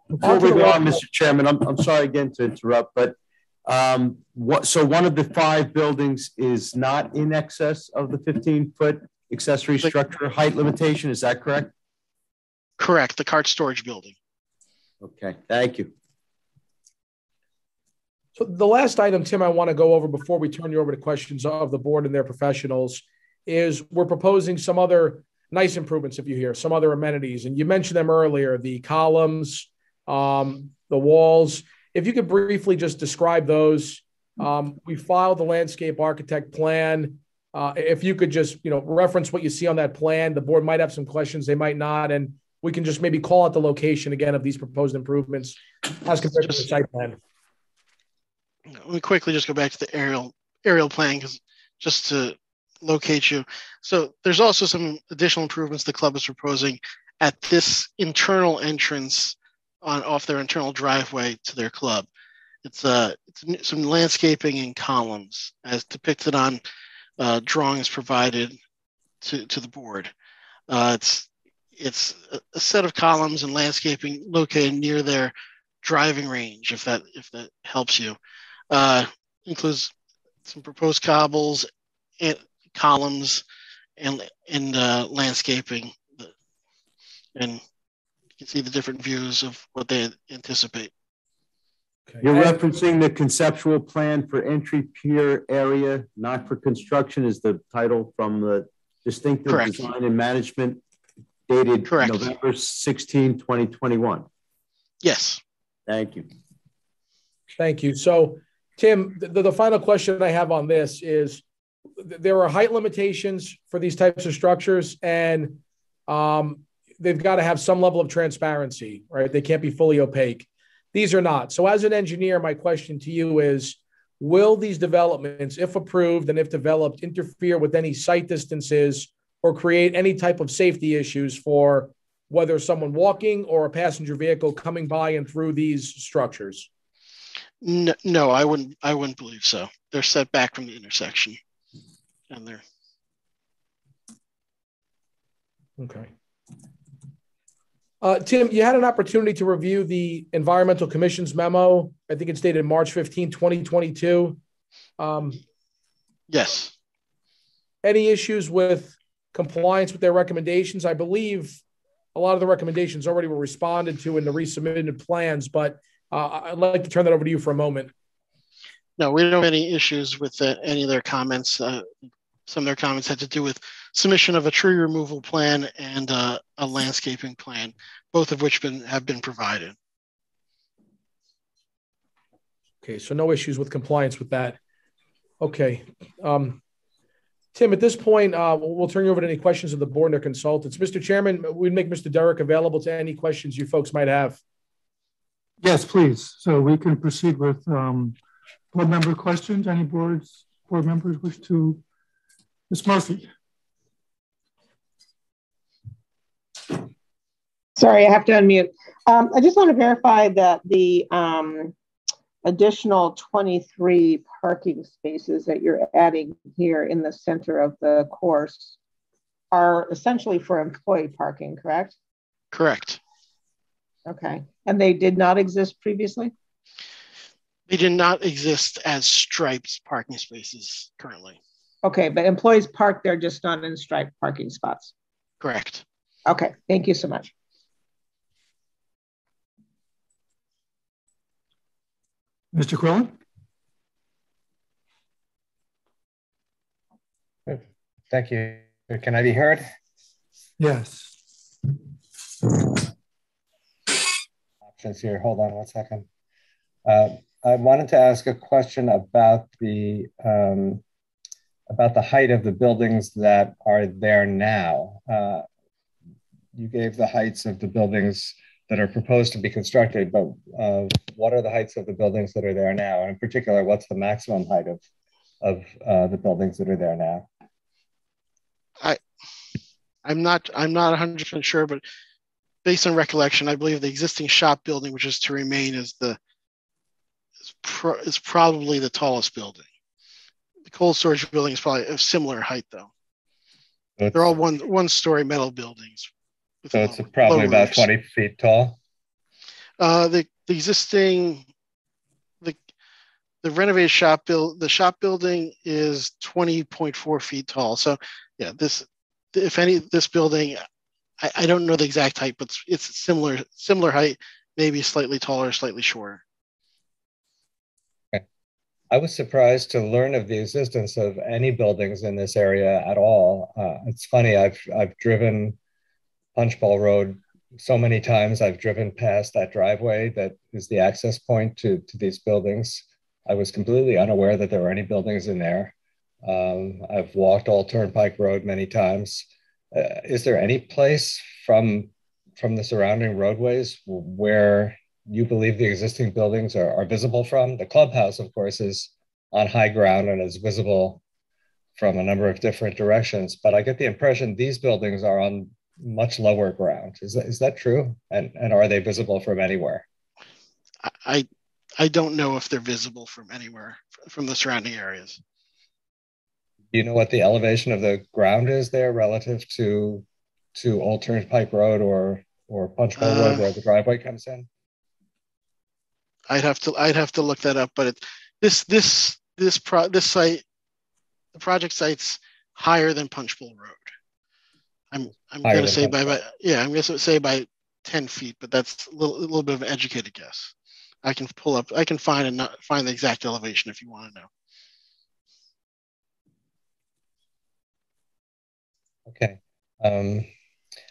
Before we go on, Mr. Chairman, I'm, I'm sorry again to interrupt, but um, what, so one of the five buildings is not in excess of the 15 foot accessory structure height limitation. Is that correct? Correct. The cart storage building. Okay. Thank you. So the last item, Tim, I want to go over before we turn you over to questions of the board and their professionals is we're proposing some other nice improvements, if you hear, some other amenities. And you mentioned them earlier, the columns, um, the walls. If you could briefly just describe those. Um, we filed the landscape architect plan. Uh, if you could just, you know, reference what you see on that plan, the board might have some questions, they might not, and we can just maybe call out the location again of these proposed improvements as compared just, to the site plan let me quickly just go back to the aerial aerial plan because just to locate you. So there's also some additional improvements the club is proposing at this internal entrance on off their internal driveway to their club. It's uh it's some landscaping and columns as depicted on uh, drawings provided to to the board. Uh, it's it's a set of columns and landscaping located near their driving range, if that if that helps you. Uh, includes some proposed cobbles and columns and and uh, landscaping, and you can see the different views of what they anticipate. Okay. You're referencing the conceptual plan for entry pier area, not for construction, is the title from the distinctive Correct. design and management dated Correct. November 16, 2021. Yes. Thank you. Thank you. So Tim, the, the final question I have on this is there are height limitations for these types of structures, and um, they've got to have some level of transparency, right? They can't be fully opaque. These are not. So, as an engineer, my question to you is Will these developments, if approved and if developed, interfere with any sight distances or create any type of safety issues for whether someone walking or a passenger vehicle coming by and through these structures? No, no, I wouldn't. I wouldn't believe so. They're set back from the intersection, and they're okay. Uh, Tim, you had an opportunity to review the Environmental Commission's memo. I think it's dated March 15, 2022. Um, yes. Any issues with compliance with their recommendations? I believe a lot of the recommendations already were responded to in the resubmitted plans, but uh, I'd like to turn that over to you for a moment. No, we don't have any issues with uh, any of their comments. Uh, some of their comments had to do with submission of a tree removal plan and uh, a landscaping plan, both of which been, have been provided. Okay, so no issues with compliance with that. Okay. Um, Tim, at this point, uh, we'll, turn you over to any questions of the board and their consultants. Mr. Chairman, we'd make Mr. Derrick available to any questions you folks might have. Yes, please. So we can proceed with um, board member questions. Any boards, board members wish to? Ms. Murphy. Sorry, I have to unmute. Um, I just want to verify that the um, additional 23 parking spaces that you're adding here in the center of the course are essentially for employee parking, correct? Correct. Okay. And they did not exist previously? They did not exist as striped parking spaces currently. Okay, but employees park there just not in striped parking spots. Correct. Okay, thank you so much. Mr. Quillen? Thank you. Can I be heard? Yes. Here. Hold on one second. Uh, I wanted to ask a question about the um, about the height of the buildings that are there now. Uh, you gave the heights of the buildings that are proposed to be constructed, but uh, what are the heights of the buildings that are there now? And in particular, what's the maximum height of, of uh, the buildings that are there now? I, I'm not, I'm not 100% sure, but based on recollection, I believe the existing shop building, which is to remain, is the is, pro, is probably the tallest building. The cold storage building is probably of similar height, though. They're all one one story metal buildings so it's probably about 20 feet tall. Uh, the, the existing, the the renovated shop build, the shop building is 20.4 feet tall. So yeah, this, if any, this building, I, I don't know the exact height, but it's similar, similar height, maybe slightly taller, slightly shorter. I was surprised to learn of the existence of any buildings in this area at all. Uh, it's funny, I've I've driven Punchbowl Road so many times I've driven past that driveway that is the access point to, to these buildings. I was completely unaware that there were any buildings in there. Um, I've walked Old Turnpike Road many times. Uh, is there any place from from the surrounding roadways where you believe the existing buildings are, are visible from? The clubhouse, of course, is on high ground and is visible from a number of different directions. But I get the impression these buildings are on much lower ground. Is that is that true? And and are they visible from anywhere? I I don't know if they're visible from anywhere from the surrounding areas. Do you know what the elevation of the ground is there relative to to Old Turnpike Road or or Punchbowl uh, Road where the driveway comes in? I'd have to I'd have to look that up, but it, this this this pro this site the project site's higher than Punchbowl Road. I'm I'm Higher gonna say by, by yeah I'm gonna say by ten feet, but that's a little, a little bit of an educated guess. I can pull up I can find and not find the exact elevation if you want to know. Okay, um,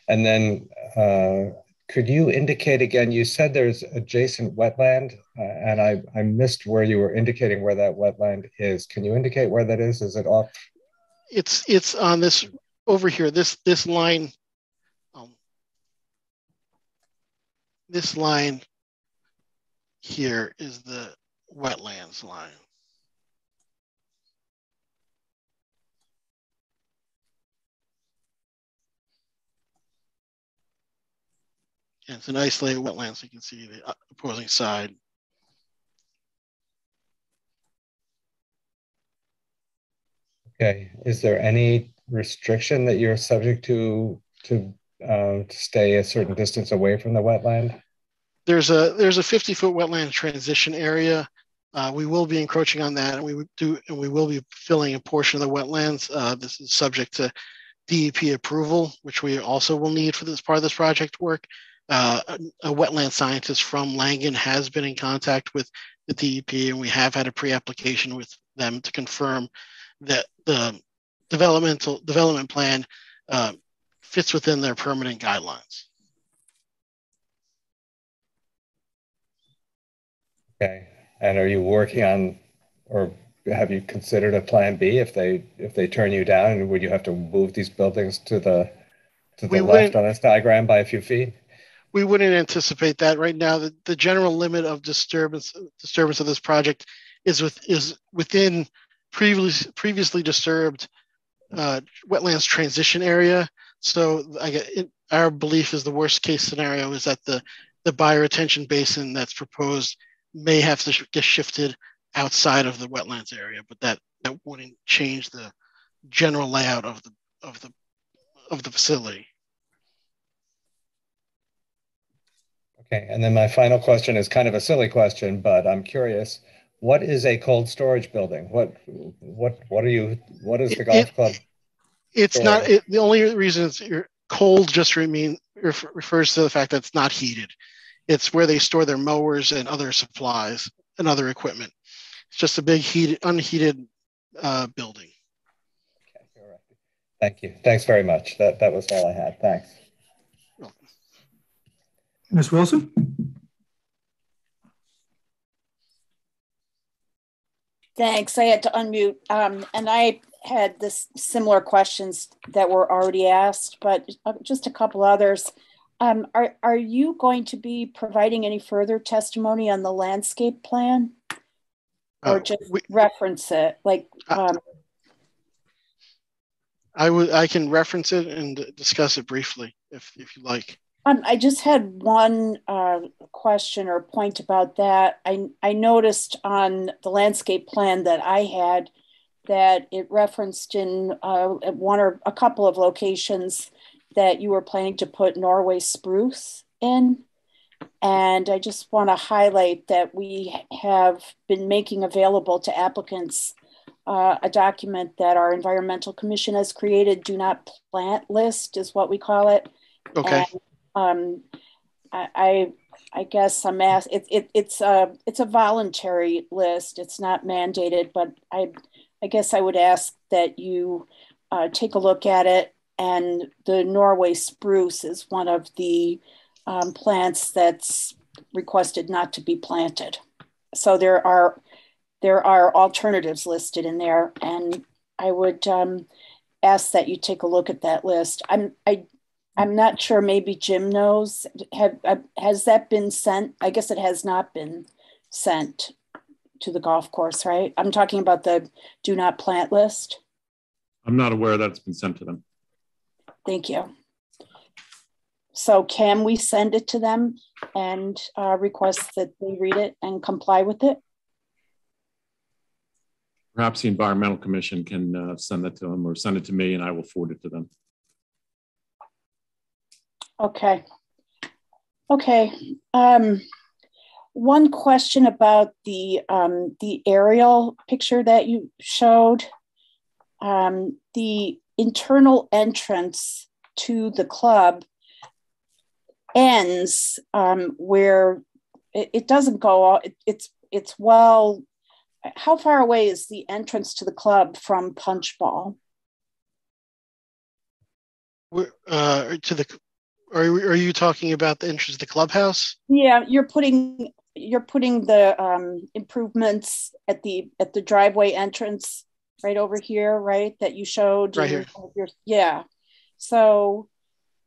and then uh, could you indicate again? You said there's adjacent wetland, uh, and I I missed where you were indicating where that wetland is. Can you indicate where that is? Is it off? It's it's on this over here, this this line, um, this line here is the wetlands line. And it's an isolated wetland, so you can see the uh, opposing side. Okay. Is there any restriction that you're subject to to, uh, to stay a certain distance away from the wetland? There's a there's a 50 foot wetland transition area. Uh, we will be encroaching on that, and we do and we will be filling a portion of the wetlands. Uh, this is subject to DEP approval, which we also will need for this part of this project work. Uh, a, wetland scientist from Langan has been in contact with the DEP, and we have had a pre-application with them to confirm that the developmental development plan uh, fits within their permanent guidelines. Okay. And are you working on or have you considered a plan B if they if they turn you down? Would you have to move these buildings to the to the We left wouldn't- on this diagram by a few feet? We wouldn't anticipate that right now. The, the general limit of disturbance disturbance of this project is with is within previously previously disturbed uh, wetlands transition area. So I get it, our belief is the worst case scenario is that the the bioretention basin that's proposed may have to sh- get shifted outside of the wetlands area, but that that wouldn't change the general layout of the of the of the facility. Okay, and then my final question is kind of a silly question, but I'm curious. What is a cold storage building? What what what are you what is the golf it- club? It's not it, the only reason it's cold just remain ref, refers to the fact that it's not heated. It's where they store their mowers and other supplies and other equipment. It's just a big heated unheated uh, building. Okay, all right. Thank you. Thanks very much. That that was all I had. Thanks. Ms. Wilson? Thanks. I had to unmute. Um, and I had this similar questions that were already asked, but uh, just a couple others. Um, are, are you going to be providing any further testimony on the landscape plan? Or Uh, just we- reference it? Like, um, I would I can reference it and discuss it briefly if if you like. Um, I just had one uh, question or point about that. I, I noticed on the landscape plan that I had that it referenced in uh, one or a couple of locations that you were planning to put Norway spruce in. And I just want to highlight that we have been making available to applicants uh, a document that our environmental commission has created. Do not plant list is what we call it. Okay. And, um, I, I, I guess I'm asked. It, it, it's a it's a voluntary list. It's not mandated, but I, I guess I would ask that you uh, take a look at it. And the Norway spruce is one of the um, plants that's requested not to be planted. So there are there are alternatives listed in there, and I would um, ask that you take a look at that list. I'm I I'm not sure. Maybe Jim knows. Have uh, has that been sent? I guess it has not been sent to the golf course, right? I'm talking about the do not plant list. I'm not aware that it's been sent to them. Thank you. So can we send it to them and uh, request that they read it and comply with it? Perhaps the Environmental Commission can uh, send that to them or send it to me and I will forward it to them. Okay. Okay. Um, one question about the um, the aerial picture that you showed. Um, the internal entrance to the club ends um, where it, it doesn't go. It, it's it's well. How far away is the entrance to the club from Punchbowl? Uh, to the are you, are you talking about the entrance of the clubhouse? Yeah, you're putting you're putting the um, improvements at the at the driveway entrance right over here, right? That you showed. Right here. your- yeah. So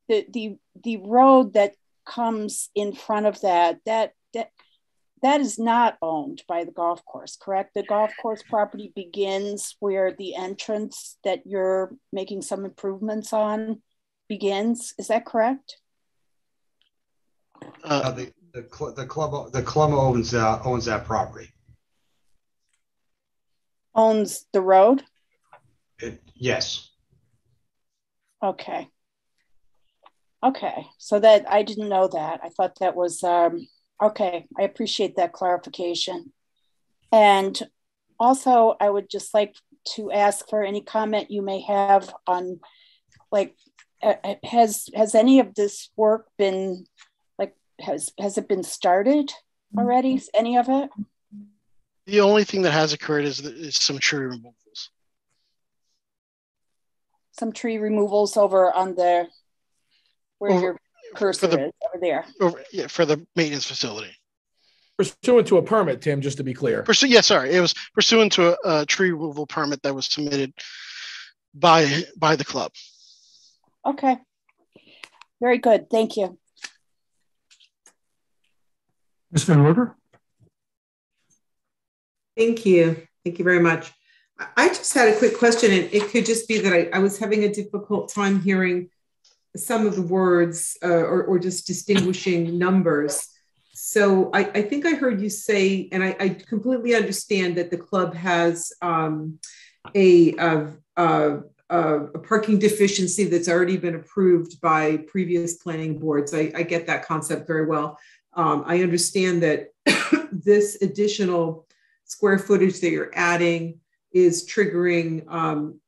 the the the road that comes in front of that that that that is not owned by the golf course, correct? The golf course property begins where the entrance that you're making some improvements on begins. Is that correct? Uh, the, the, cl- the club, the club owns, uh, owns that property. Owns the road? It, yes. Okay. Okay, so that I didn't know that. I thought that was um okay. I appreciate that clarification. And also I would just like to ask for any comment you may have on like uh, uh, Uh, uh, has has any of this work been like has has it been started already? Any of it? The only thing that has occurred is, is some tree removals. Some tree removals over on the where Over- your cursor the- is over there. Over, yeah, for the maintenance facility. Pursuant to a permit, Tim, just to be clear. Pursu- yeah, sorry. It was pursuant to a, a tree removal permit that was submitted by by the club. Okay. Very good. Thank you. Ms. Van Order? Thank you. Thank you very much. I just had a quick question, and it could just be that I, I was having a difficult time hearing some of the words uh, or, or, just distinguishing numbers. So I, I, think I heard you say, and I, I completely understand that the club has um, a, a, a, a, parking deficiency that's already been approved by previous planning boards. I, get that concept very well. Um, I understand that this additional square footage that you're adding is triggering um,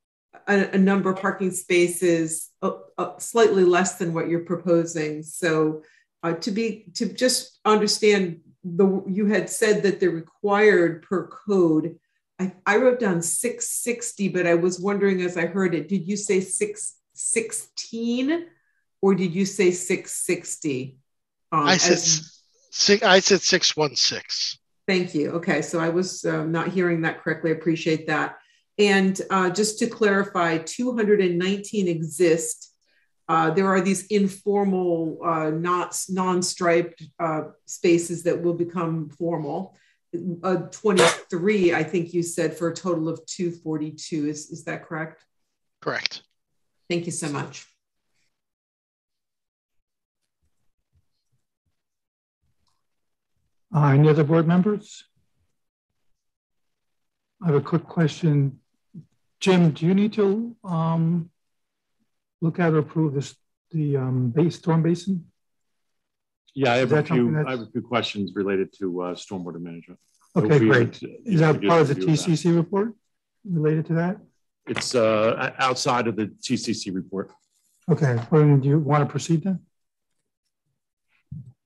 a, a, number of parking spaces uh, uh, slightly less than what you're proposing. So uh, to be to just understand the you had said that the required per code. I, I wrote down 660, but I was wondering as I heard it, did you say 616 or did you say 660? Um, I said as, six, I said 616. Thank you. Okay, so I was um, not hearing that correctly. I appreciate that. And uh, just to clarify, 219 exist. Uh, there are these informal, uh, not non-striped uh, spaces that will become formal. Uh, 23, I think you said, for a total of 242. Is, is that correct? Correct. Thank you so much. Uh, any other board members? I have a quick question. Jim, do you need to um, look at or approve this the um, base storm basin? Yeah, I have, a few, I have a few questions related to uh, stormwater management. Okay, great. Is that part of the TCC that. report related to that? It's uh, outside of the TCC report. Okay, well, do you want to proceed then?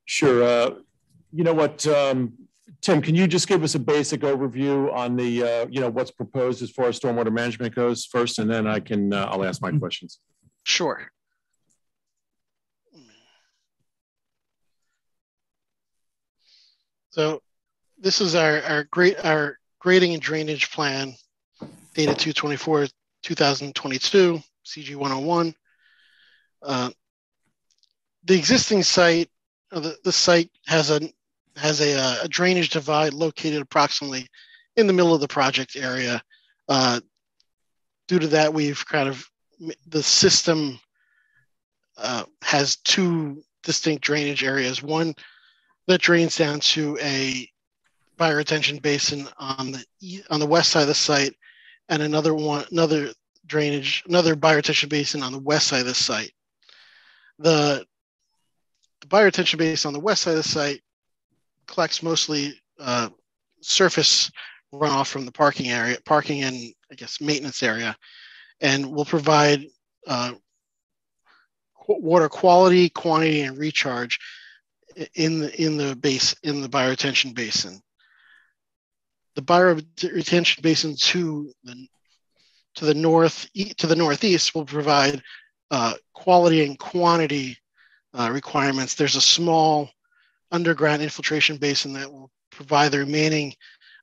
Sure. Uh, you know what, um, Tim, can you just give us a basic overview on the, uh, you know, what's proposed as far as stormwater management goes first, and then I can, uh, I'll ask my mm-hmm. questions. Sure. So this is our, our great, our grading and drainage plan dated 224, 2022, CG 101. Uh, the existing site, uh, the, the site has a has a, uh, a, drainage divide located approximately in the middle of the project area. Uh, due to that, we've kind of the system uh, has two distinct drainage areas. One that drains down to a bioretention basin on the on the west side of the site, and another one another drainage another bioretention basin on the west side of the site. The, the bioretention basin on the west side of the site collects mostly uh, surface runoff from the parking area, parking and I guess maintenance area, and will provide uh, water quality, quantity, and recharge in the in the base in the bioretention basin. The bioretention basin to the to the north to the northeast will provide uh, quality and quantity uh, requirements. There's a small underground infiltration basin that will provide the remaining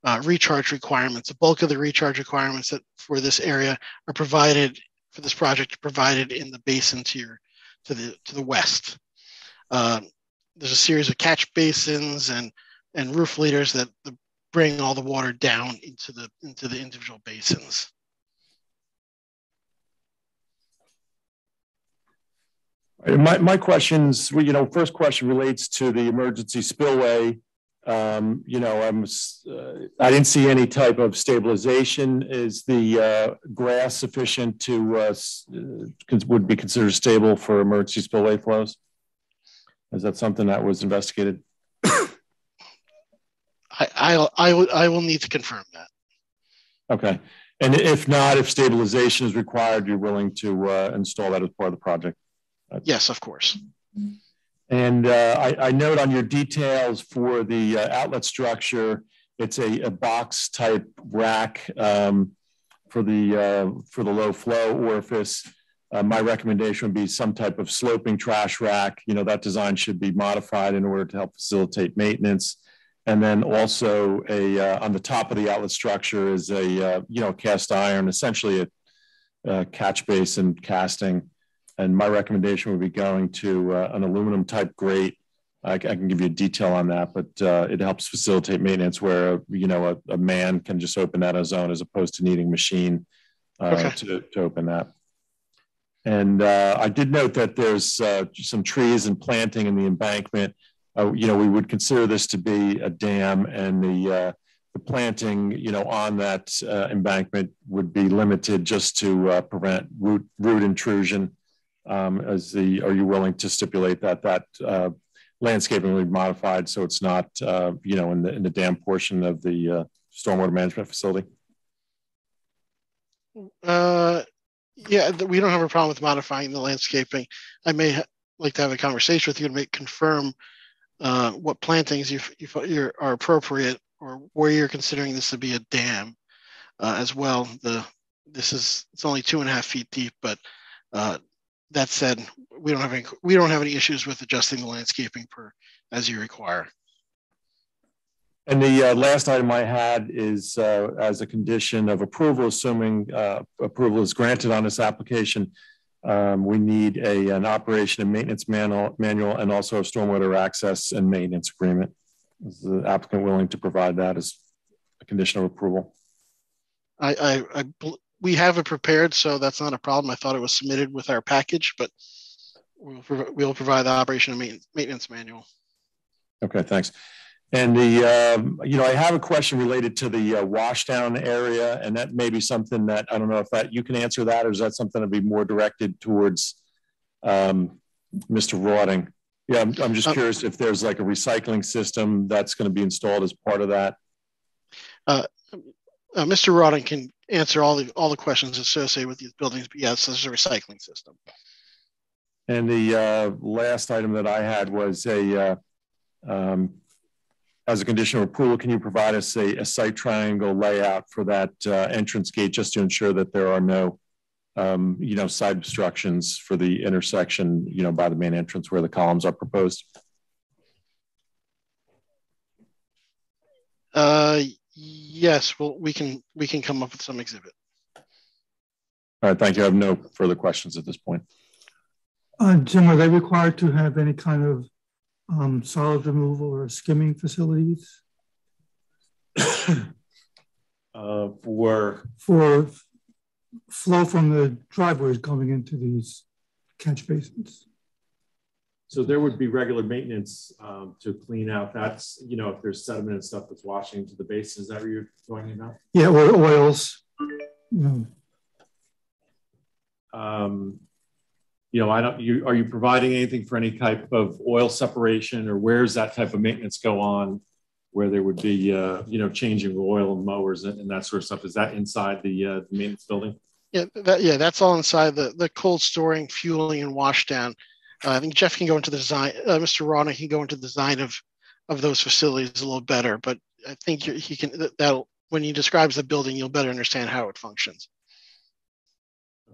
uh, recharge requirements. The bulk of the recharge requirements that for this area are provided for this project provided in the basin to your to the to the west. Uh, there's a series of catch basins and and roof leaders that bring all the water down into the into the individual basins. My, my questions, you know, first question relates to the emergency spillway. Um, you know, I'm, uh, I didn't see any type of stabilization. Is the uh, grass sufficient to, uh, uh would be considered stable for emergency spillway flows? Is that something that was investigated? I, I, I, will, I will need to confirm that. Okay. And if not, if stabilization is required, you're willing to uh, install that as part of the project? Yes, of course. And uh, I, I, note on your details for the uh, outlet structure, it's a, a box type rack um, for the uh, for the low flow orifice. Uh, my recommendation would be some type of sloping trash rack. You know that design should be modified in order to help facilitate maintenance. And then also a uh, on the top of the outlet structure is a uh, you know cast iron, essentially a, a, catch basin casting. And my recommendation would be going to uh, an aluminum type grate. I, I, can give you a detail on that, but uh, it helps facilitate maintenance where you know a, a, man can just open that on his own as opposed to needing machine uh, okay. to, to open that. And uh, I did note that there's some trees and planting in the embankment uh, you know, we would consider this to be a dam and the, uh, the planting, you know, on that uh, embankment would be limited just to uh, prevent root, root intrusion. Um, as the, are you willing to stipulate that that uh, landscaping will be modified so it's not, uh, you know, in the, in the dam portion of the stormwater management facility? Uh, yeah, we don't have a problem with modifying the landscaping. I may like to have a conversation with you to make confirm uh, what plantings you, you are appropriate or where you're considering this to be a dam uh, as well. The this is it's only two and a half feet deep, but uh, that said, we don't have any we don't have any issues with adjusting the landscaping per as you require. And the uh, last item I had is uh, as a condition of approval, assuming uh, approval is granted on this application, um, we need a, an operation and maintenance manual, manual and also a stormwater access and maintenance agreement. Is the applicant willing to provide that as a condition of approval? I, I, I, we have it prepared, so that's not a problem. I thought it was submitted with our package, but we'll, we'll provide the operation and maintenance manual. Okay, thanks. And the, um, you know, I have a question related to the uh, washdown area, and that may be something that I don't know if that you can answer that, or is that something to be more directed towards um, Mr. Rawding? Yeah, I'm, I'm just uh, curious if there's like a recycling system that's going to be installed as part of that. Uh, uh Mr. Rawding can answer all the all the questions associated with these buildings, but yes, there's a recycling system. And the uh, last item that I had was a uh, um, as a condition of approval, can you provide us a, a sight triangle layout for that uh, entrance gate just to ensure that there are no, um, you know, side obstructions for the intersection, you know, by the main entrance where the columns are proposed? Uh, yes, well, we can we can come up with some exhibit. All right, thank you. I have no further questions at this point. Uh, Jim, are they required to have any kind of um, solid removal or skimming facilities? uh, for for flow from the driveways coming into these catch basins. So there would be regular maintenance um, to clean out. That's you know if there's sediment and stuff that's washing into the basin. Is that what you're talking about? Yeah, or oils. Know. Um, you know, I don't, you, are you providing anything for any type of oil separation or where's that type of maintenance go on where there would be, uh, you know, changing oil and mowers and, and, that sort of stuff? Is that inside the, uh, the maintenance building? Yeah, that, yeah, that's all inside the, the cold storing, fueling and washdown. Uh, I think Jeff can go into the design, uh, Mr. Rawding can go into the design of, of those facilities a little better, but I think he can, that, that'll, when he describes the building, you'll better understand how it functions.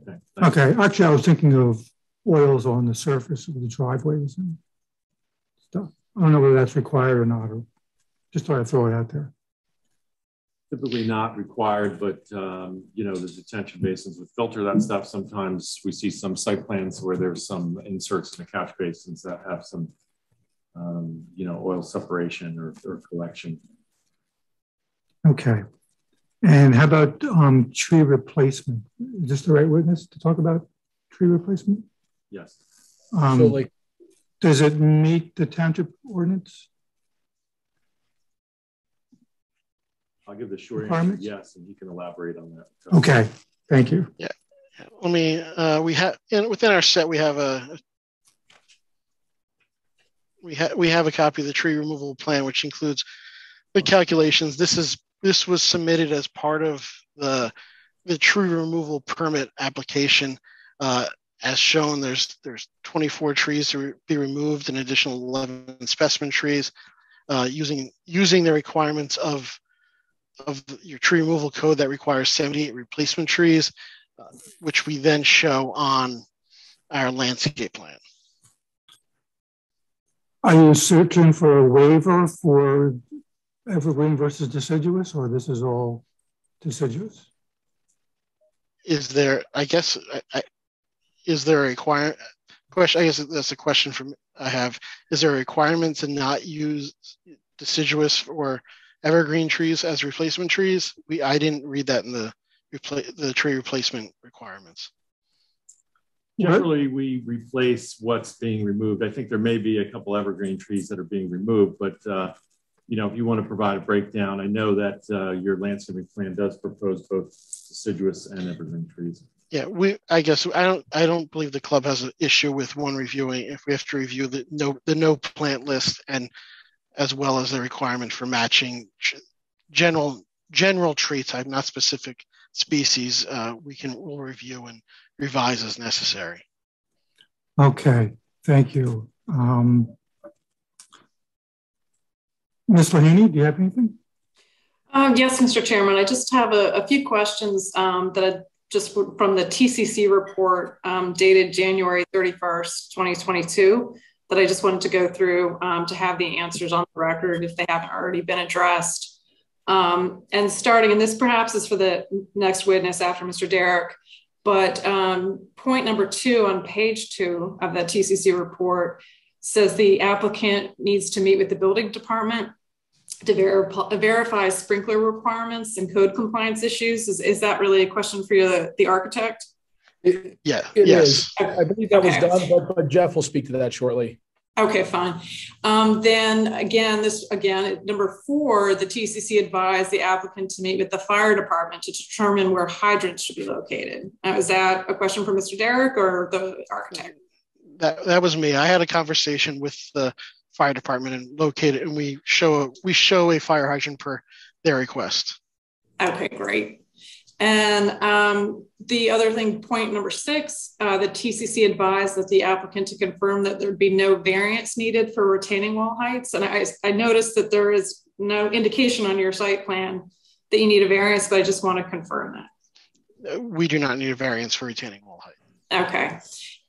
Okay. Okay. Actually, I was thinking of oils on the surface of the driveways and stuff. I don't know whether that's required or not, or just thought I'd throw it out there. Typically not required, but um, you know, the detention basins would filter that stuff. Sometimes we see some site plans where there's some inserts in the catch basins that have some, um, you know, oil separation or, or collection. Okay. And how about um, tree replacement? Is this the right witness to talk about tree replacement? Yes. Um, so like, does it meet the township ordinance? I'll give the short answer yes, and you can elaborate on that. Okay, thank you. Yeah, let me. Uh, we have within our set we have a we have we have a copy of the tree removal plan, which includes the calculations. This is this was submitted as part of the the tree removal permit application. Uh, as shown, there's there's 24 trees to be removed, an additional 11 specimen trees, uh, using using the requirements of of your tree removal code that requires 78 replacement trees, uh, which we then show on our landscape plan. Are you searching for a waiver for evergreen versus deciduous, or this is all deciduous? Is there, I guess, I, I, is there a requirement? Question, I guess that's a question from I have. Is there a requirement to not use deciduous or evergreen trees as replacement trees? We I didn't read that in the the tree replacement requirements. Generally, we replace what's being removed. I think there may be a couple evergreen trees that are being removed, but uh, you know, if you want to provide a breakdown, I know that uh, your landscaping plan does propose both deciduous and evergreen trees. Yeah, we. I guess I don't. I don't believe the club has an issue with one reviewing if we have to review the no the no plant list and as well as the requirement for matching general general tree type, not specific species. Uh, we can we'll review and revise as necessary. Okay, thank you. Um, Ms. Lahini, do you have anything? Um, yes, Mr. Chairman. I just have a, a few questions um, that I just from the TCC report um, dated January 31st, 2022, that I just wanted to go through um, to have the answers on the record if they haven't already been addressed. Um, and starting, and this perhaps is for the next witness after Mr. Derrick, but um, point number two on page two of the TCC report says the applicant needs to meet with the building department to ver- verify sprinkler requirements and code compliance issues. Is, is that really a question for you, the, the architect? It, yeah, it yes. Is. I believe that okay. was done, but, but Jeff will speak to that shortly. Okay, fine. Um, then again, this again, number four, the TCC advised the applicant to meet with the fire department to determine where hydrants should be located. Now, is that a question for Mr. Derrick or the architect? That, that was me. I had a conversation with the fire department and locate it, and we show a, we show a fire hydrant per their request. Okay, great. And um, the other thing, point number six, uh, the TCC advised that the applicant to confirm that there'd be no variance needed for retaining wall heights. And I, I noticed that there is no indication on your site plan that you need a variance, but I just want to confirm that. We do not need a variance for retaining wall height. Okay.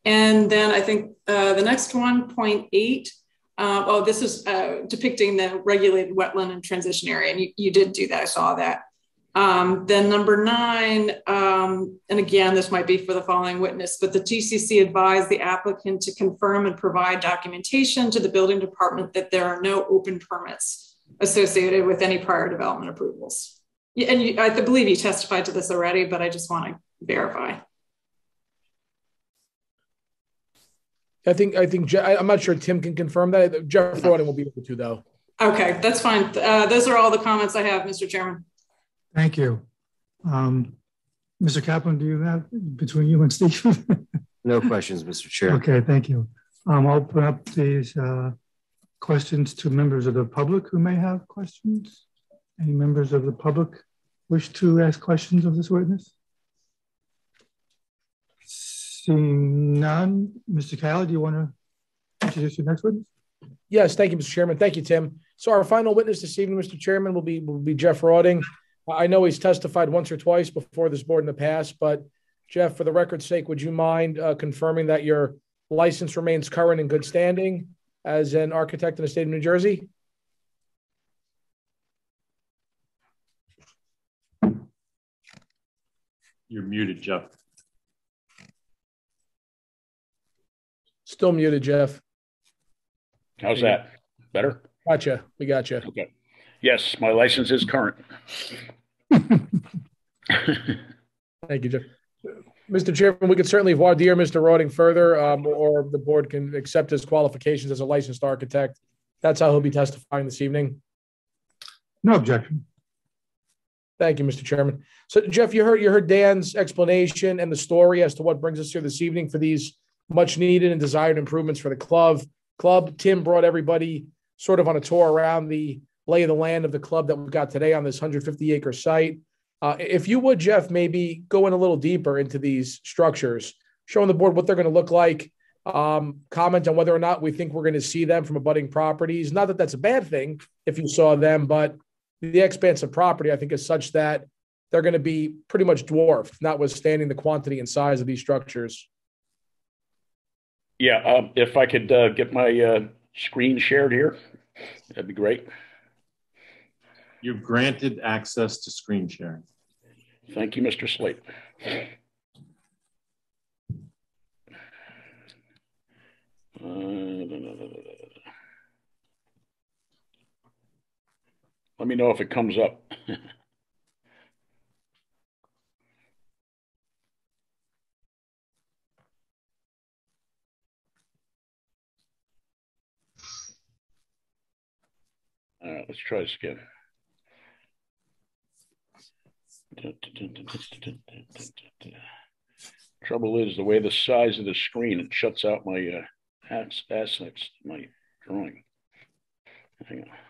And then I think uh, the next one, point eight, uh, oh, this is uh, depicting the regulated wetland and transition area. And you, you did do that, I saw that. Um, then number nine, um, and again, this might be for the following witness, but the TCC advised the applicant to confirm and provide documentation to the building department that there are no open permits associated with any prior development approvals. And you, I believe you testified to this already, but I just want to verify. I think I think I'm not sure Tim can confirm that. Jeff Roding will be able to though. Okay, that's fine. Uh, those are all the comments I have, Mr. Chairman. Thank you. Um, Mr. Kaplan, do you have between you and Steve? no questions, Mr. Chair. Okay, thank you. Um, I'll open up these uh, questions to members of the public who may have questions. Any members of the public wish to ask questions of this witness? Seeing none, Mr. Calli, do you want to introduce your next witness? Yes, thank you, Mr. Chairman. Thank you, Tim. So our final witness this evening, Mr. Chairman, will be will be Jeff Roding. I know he's testified once or twice before this board in the past, but Jeff, for the record's sake, would you mind uh, confirming that your license remains current and good standing as an architect in the state of New Jersey? You're muted, Jeff. Still muted, Jeff. How's that? Better? Gotcha. We got you. Okay. Yes, my license is current. Thank you, Jeff. Mr. Chairman, we could certainly voir dire Mr. Roding further, um, or the board can accept his qualifications as a licensed architect. That's how he'll be testifying this evening. No objection. Thank you, Mr. Chairman. So, Jeff, you heard you heard Dan's explanation and the story as to what brings us here this evening for these much needed and desired improvements for the club. Club Tim brought everybody sort of on a tour around the lay of the land of the club that we've got today on this 150 acre site. Uh, if you would, Jeff, maybe go in a little deeper into these structures, showing the board what they're going to look like, um, comment on whether or not we think we're going to see them from abutting properties. Not that that's a bad thing if you saw them, but the expanse of property, I think, is such that they're going to be pretty much dwarfed, notwithstanding the quantity and size of these structures. Yeah, um, if I could uh, get my uh, screen shared here, that'd be great. You've granted access to screen sharing. Thank you, Mr. Slate. Uh, let me know if it comes up. All right, let's try this again. Trouble is the way the size of the screen, it shuts out my uh, assets, my drawing. Hang on.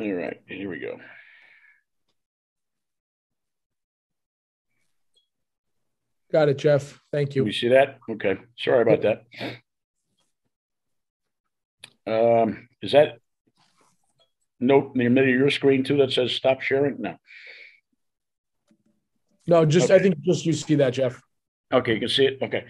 All right, here we go. Got it, Jeff. Thank you. You see that? Okay. Sorry about that. Um, is that note in the middle of your screen too that says stop sharing? No. No, just okay. I think just you see that, Jeff. Okay, you can see it. Okay.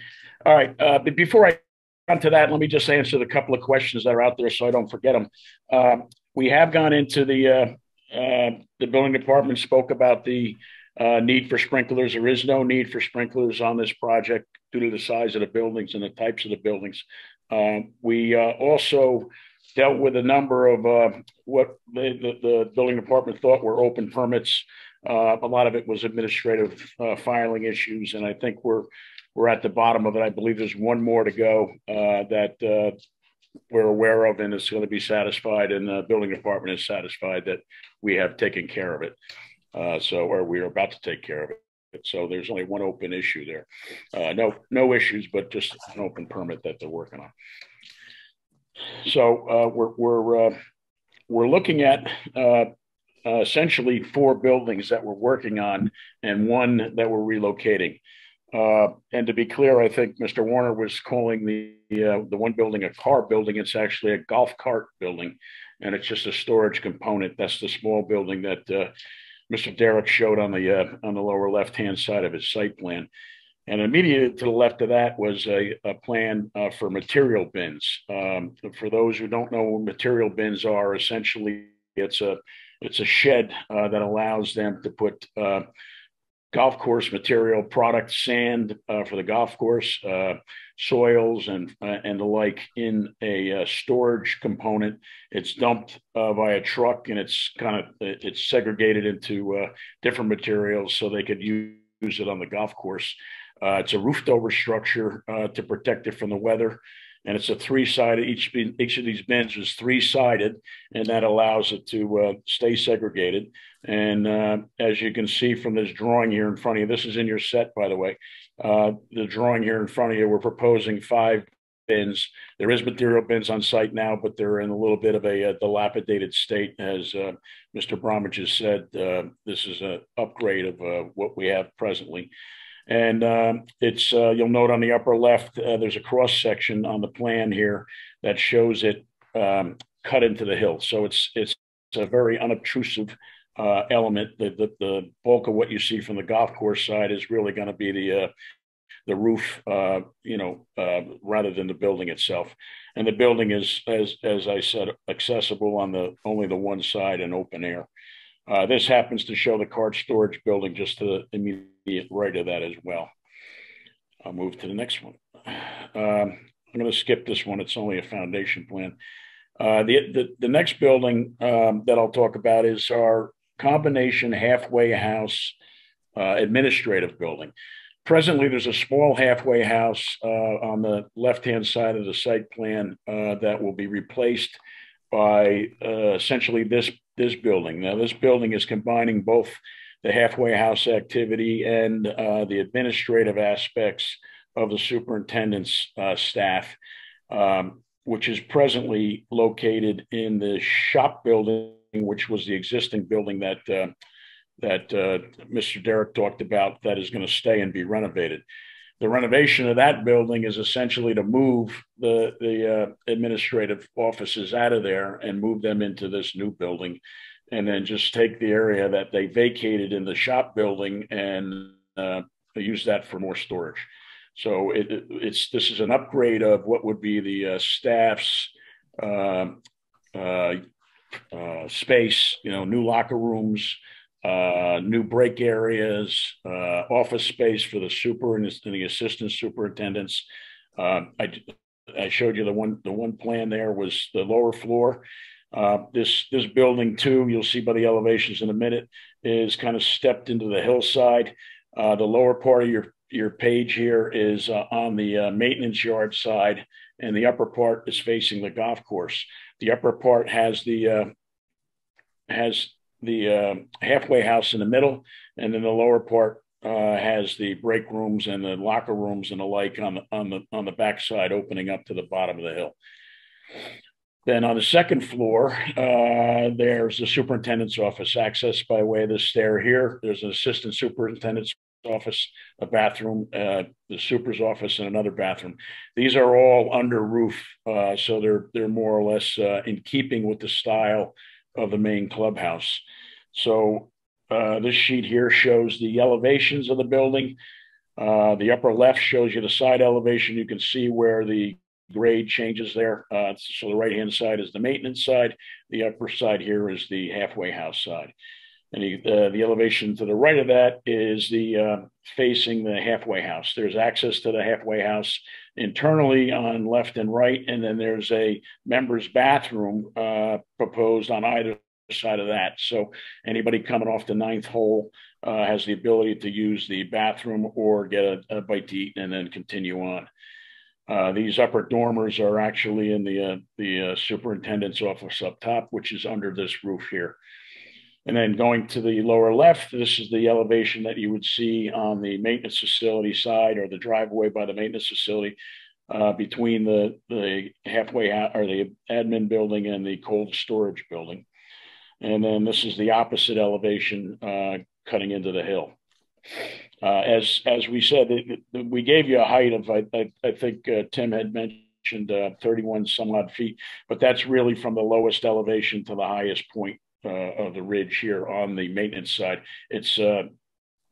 All right. Uh, but before I come to that, let me just answer the couple of questions that are out there so I don't forget them. Um, we have gone into the uh, uh, the building department spoke about the uh, need for sprinklers. There is no need for sprinklers on this project due to the size of the buildings and the types of the buildings. We uh, also dealt with a number of uh, what the, the, building department thought were open permits. Uh, a lot of it was administrative filing issues, and I think we're we're at the bottom of it. I believe there's one more to go that we're aware of and it's going to be satisfied, and the building department is satisfied that we have taken care of it. Uh, so, or we're about to take care of it. So there's only one open issue there. Uh, no, no issues, but just an open permit that they're working on. So uh, we're we're uh, we're looking at uh, essentially four buildings that we're working on and one that we're relocating. Uh, and to be clear, I think Mr. Warner was calling the uh, the one building a car building. It's actually a golf cart building, and it's just a storage component. That's the small building that uh, Mr. Derrick showed on the uh, on the lower left hand side of his site plan. And immediately to the left of that was a, a plan uh, for material bins. Um, for those who don't know what material bins are, essentially it's a it's a shed that allows them to put golf course material, product, sand uh, for the golf course, uh, soils, and uh, and the like in a uh, storage component. It's dumped uh, by a truck, and it's kind of it's segregated into uh, different materials so they could use it on the golf course. it's a roofed over structure to protect it from the weather and it's a three-sided. Each each of these bins is three-sided, and that allows it to uh, stay segregated. And uh, as you can see from this drawing here in front of you, this is in your set, by the way. Uh, the drawing here in front of you, we're proposing five bins. There is material bins on site now, but they're in a little bit of a, a dilapidated state, as uh, Mr. Bromwich has said. Uh, this is an upgrade of uh, what we have presently. And um, it's uh, you'll note on the upper left, uh, there's a cross section on the plan here that shows it um, cut into the hill. So it's it's, a very unobtrusive uh, element. The, the, the bulk of what you see from the golf course side is really going to be the uh, the roof, uh, you know, uh, rather than the building itself. And the building is, as as I said, accessible on the only the one side and open air. Uh, this happens to show the card storage building just to the immediate right of that as well. I'll move to the next one. Um, I'm going to skip this one. It's only a foundation plan. Uh, the, the, the next building um, that I'll talk about is our combination halfway house uh, administrative building. Presently, there's a small halfway house uh, on the left-hand side of the site plan uh, that will be replaced by uh, essentially this this building. Now, this building is combining both the halfway house activity and uh, the administrative aspects of the superintendent's uh, staff. Um, which is presently located in the shop building, which was the existing building that uh, that uh, Mr. Derrick talked about that is going to stay and be renovated. The renovation of that building is essentially to move the the uh, administrative offices out of there and move them into this new building, and then just take the area that they vacated in the shop building and uh, use that for more storage. So it, it's this is an upgrade of what would be the uh, staff's uh, uh, uh, space. You know, new locker rooms, uh, new break areas, uh, office space for the super and the assistant superintendents. I I showed you the one the one plan there was the lower floor. this this building too, you'll see by the elevations in a minute, is kind of stepped into the hillside. the lower part of your your page here is uh, on the uh, maintenance yard side, and the upper part is facing the golf course. The upper part has the uh, has the uh, halfway house in the middle, and then the lower part uh, has the break rooms and the locker rooms and the like on the on the on the back side, opening up to the bottom of the hill. Then on the second floor, uh, there's the superintendent's office, access by way of the stair here. There's an assistant superintendent's office, a bathroom, uh, the super's office, and another bathroom. These are all under roof, uh, so they're they're more or less uh, in keeping with the style of the main clubhouse. So uh, this sheet here shows the elevations of the building. Uh, the upper left shows you the side elevation. You can see where the grade changes there. Uh, so the right hand side is the maintenance side. The upper side here is the halfway house side. And the, uh, the elevation to the right of that is the uh, facing the halfway house. There's access to the halfway house internally on left and right, and then there's a member's bathroom uh, proposed on either side of that. So anybody coming off the ninth hole uh, has the ability to use the bathroom or get a, a bite to eat and then continue on. Uh, these upper dormers are actually in the uh, the uh, superintendent's office up top, which is under this roof here. And then going to the lower left, this is the elevation that you would see on the maintenance facility side or the driveway by the maintenance facility uh, between the, the halfway ha- or the admin building and the cold storage building. And then this is the opposite elevation uh, cutting into the hill. Uh, as as we said, it, it, we gave you a height of I, I, I think uh, Tim had mentioned uh, 31 some odd feet, but that's really from the lowest elevation to the highest point of the ridge here on the maintenance side. It's uh,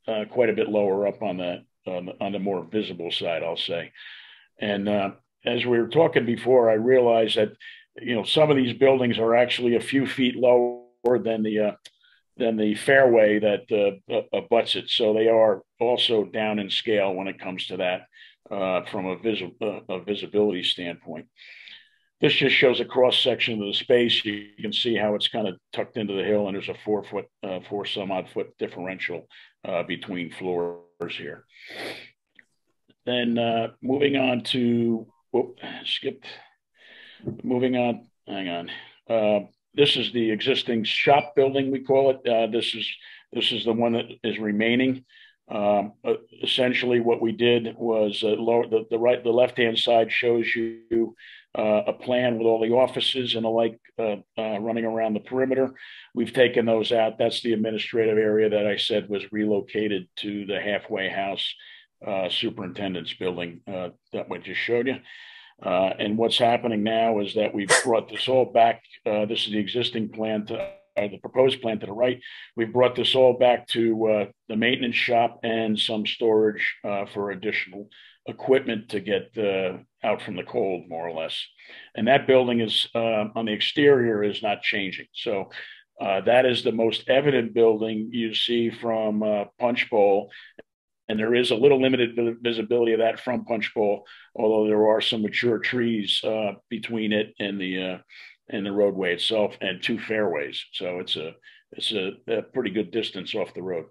uh, quite a bit lower up on the, on the, on the more visible side, I'll say. And as we were talking before, I realized that you know some of these buildings are actually a few feet lower than the uh, than the fairway that uh, abuts it. So they are also down in scale when it comes to that uh, from a, visi- a visibility standpoint. This just shows a cross section of the space. You, can see how it's kind of tucked into the hill, and there's a four foot, uh, four some odd foot differential uh, between floors here. Then uh, moving on to, whoop, skipped. Moving on, hang on. Uh, this is the existing shop building, we call it. Uh, this is this is the one that is remaining. Um, uh, essentially, what we did was uh, lower, the, the right, the left hand side shows you uh, a plan with all the offices and the like uh, uh, running around the perimeter. We've taken those out. That's the administrative area that I said was relocated to the halfway house uh, superintendent's building uh, that we just showed you. Uh, and what's happening now is that we've brought this all back. this is the existing plan to the proposed plan to the right. We've brought this all back to the maintenance shop and some storage for additional equipment to get uh, out from the cold, more or less. And that building is uh, on the exterior is not changing. So uh, that is the most evident building you see from uh, Punchbowl. And there is a little limited visibility of that from Punchbowl, although there are some mature trees uh, between it and the uh, and the roadway itself, and two fairways. So it's a it's a, a pretty good distance off the road.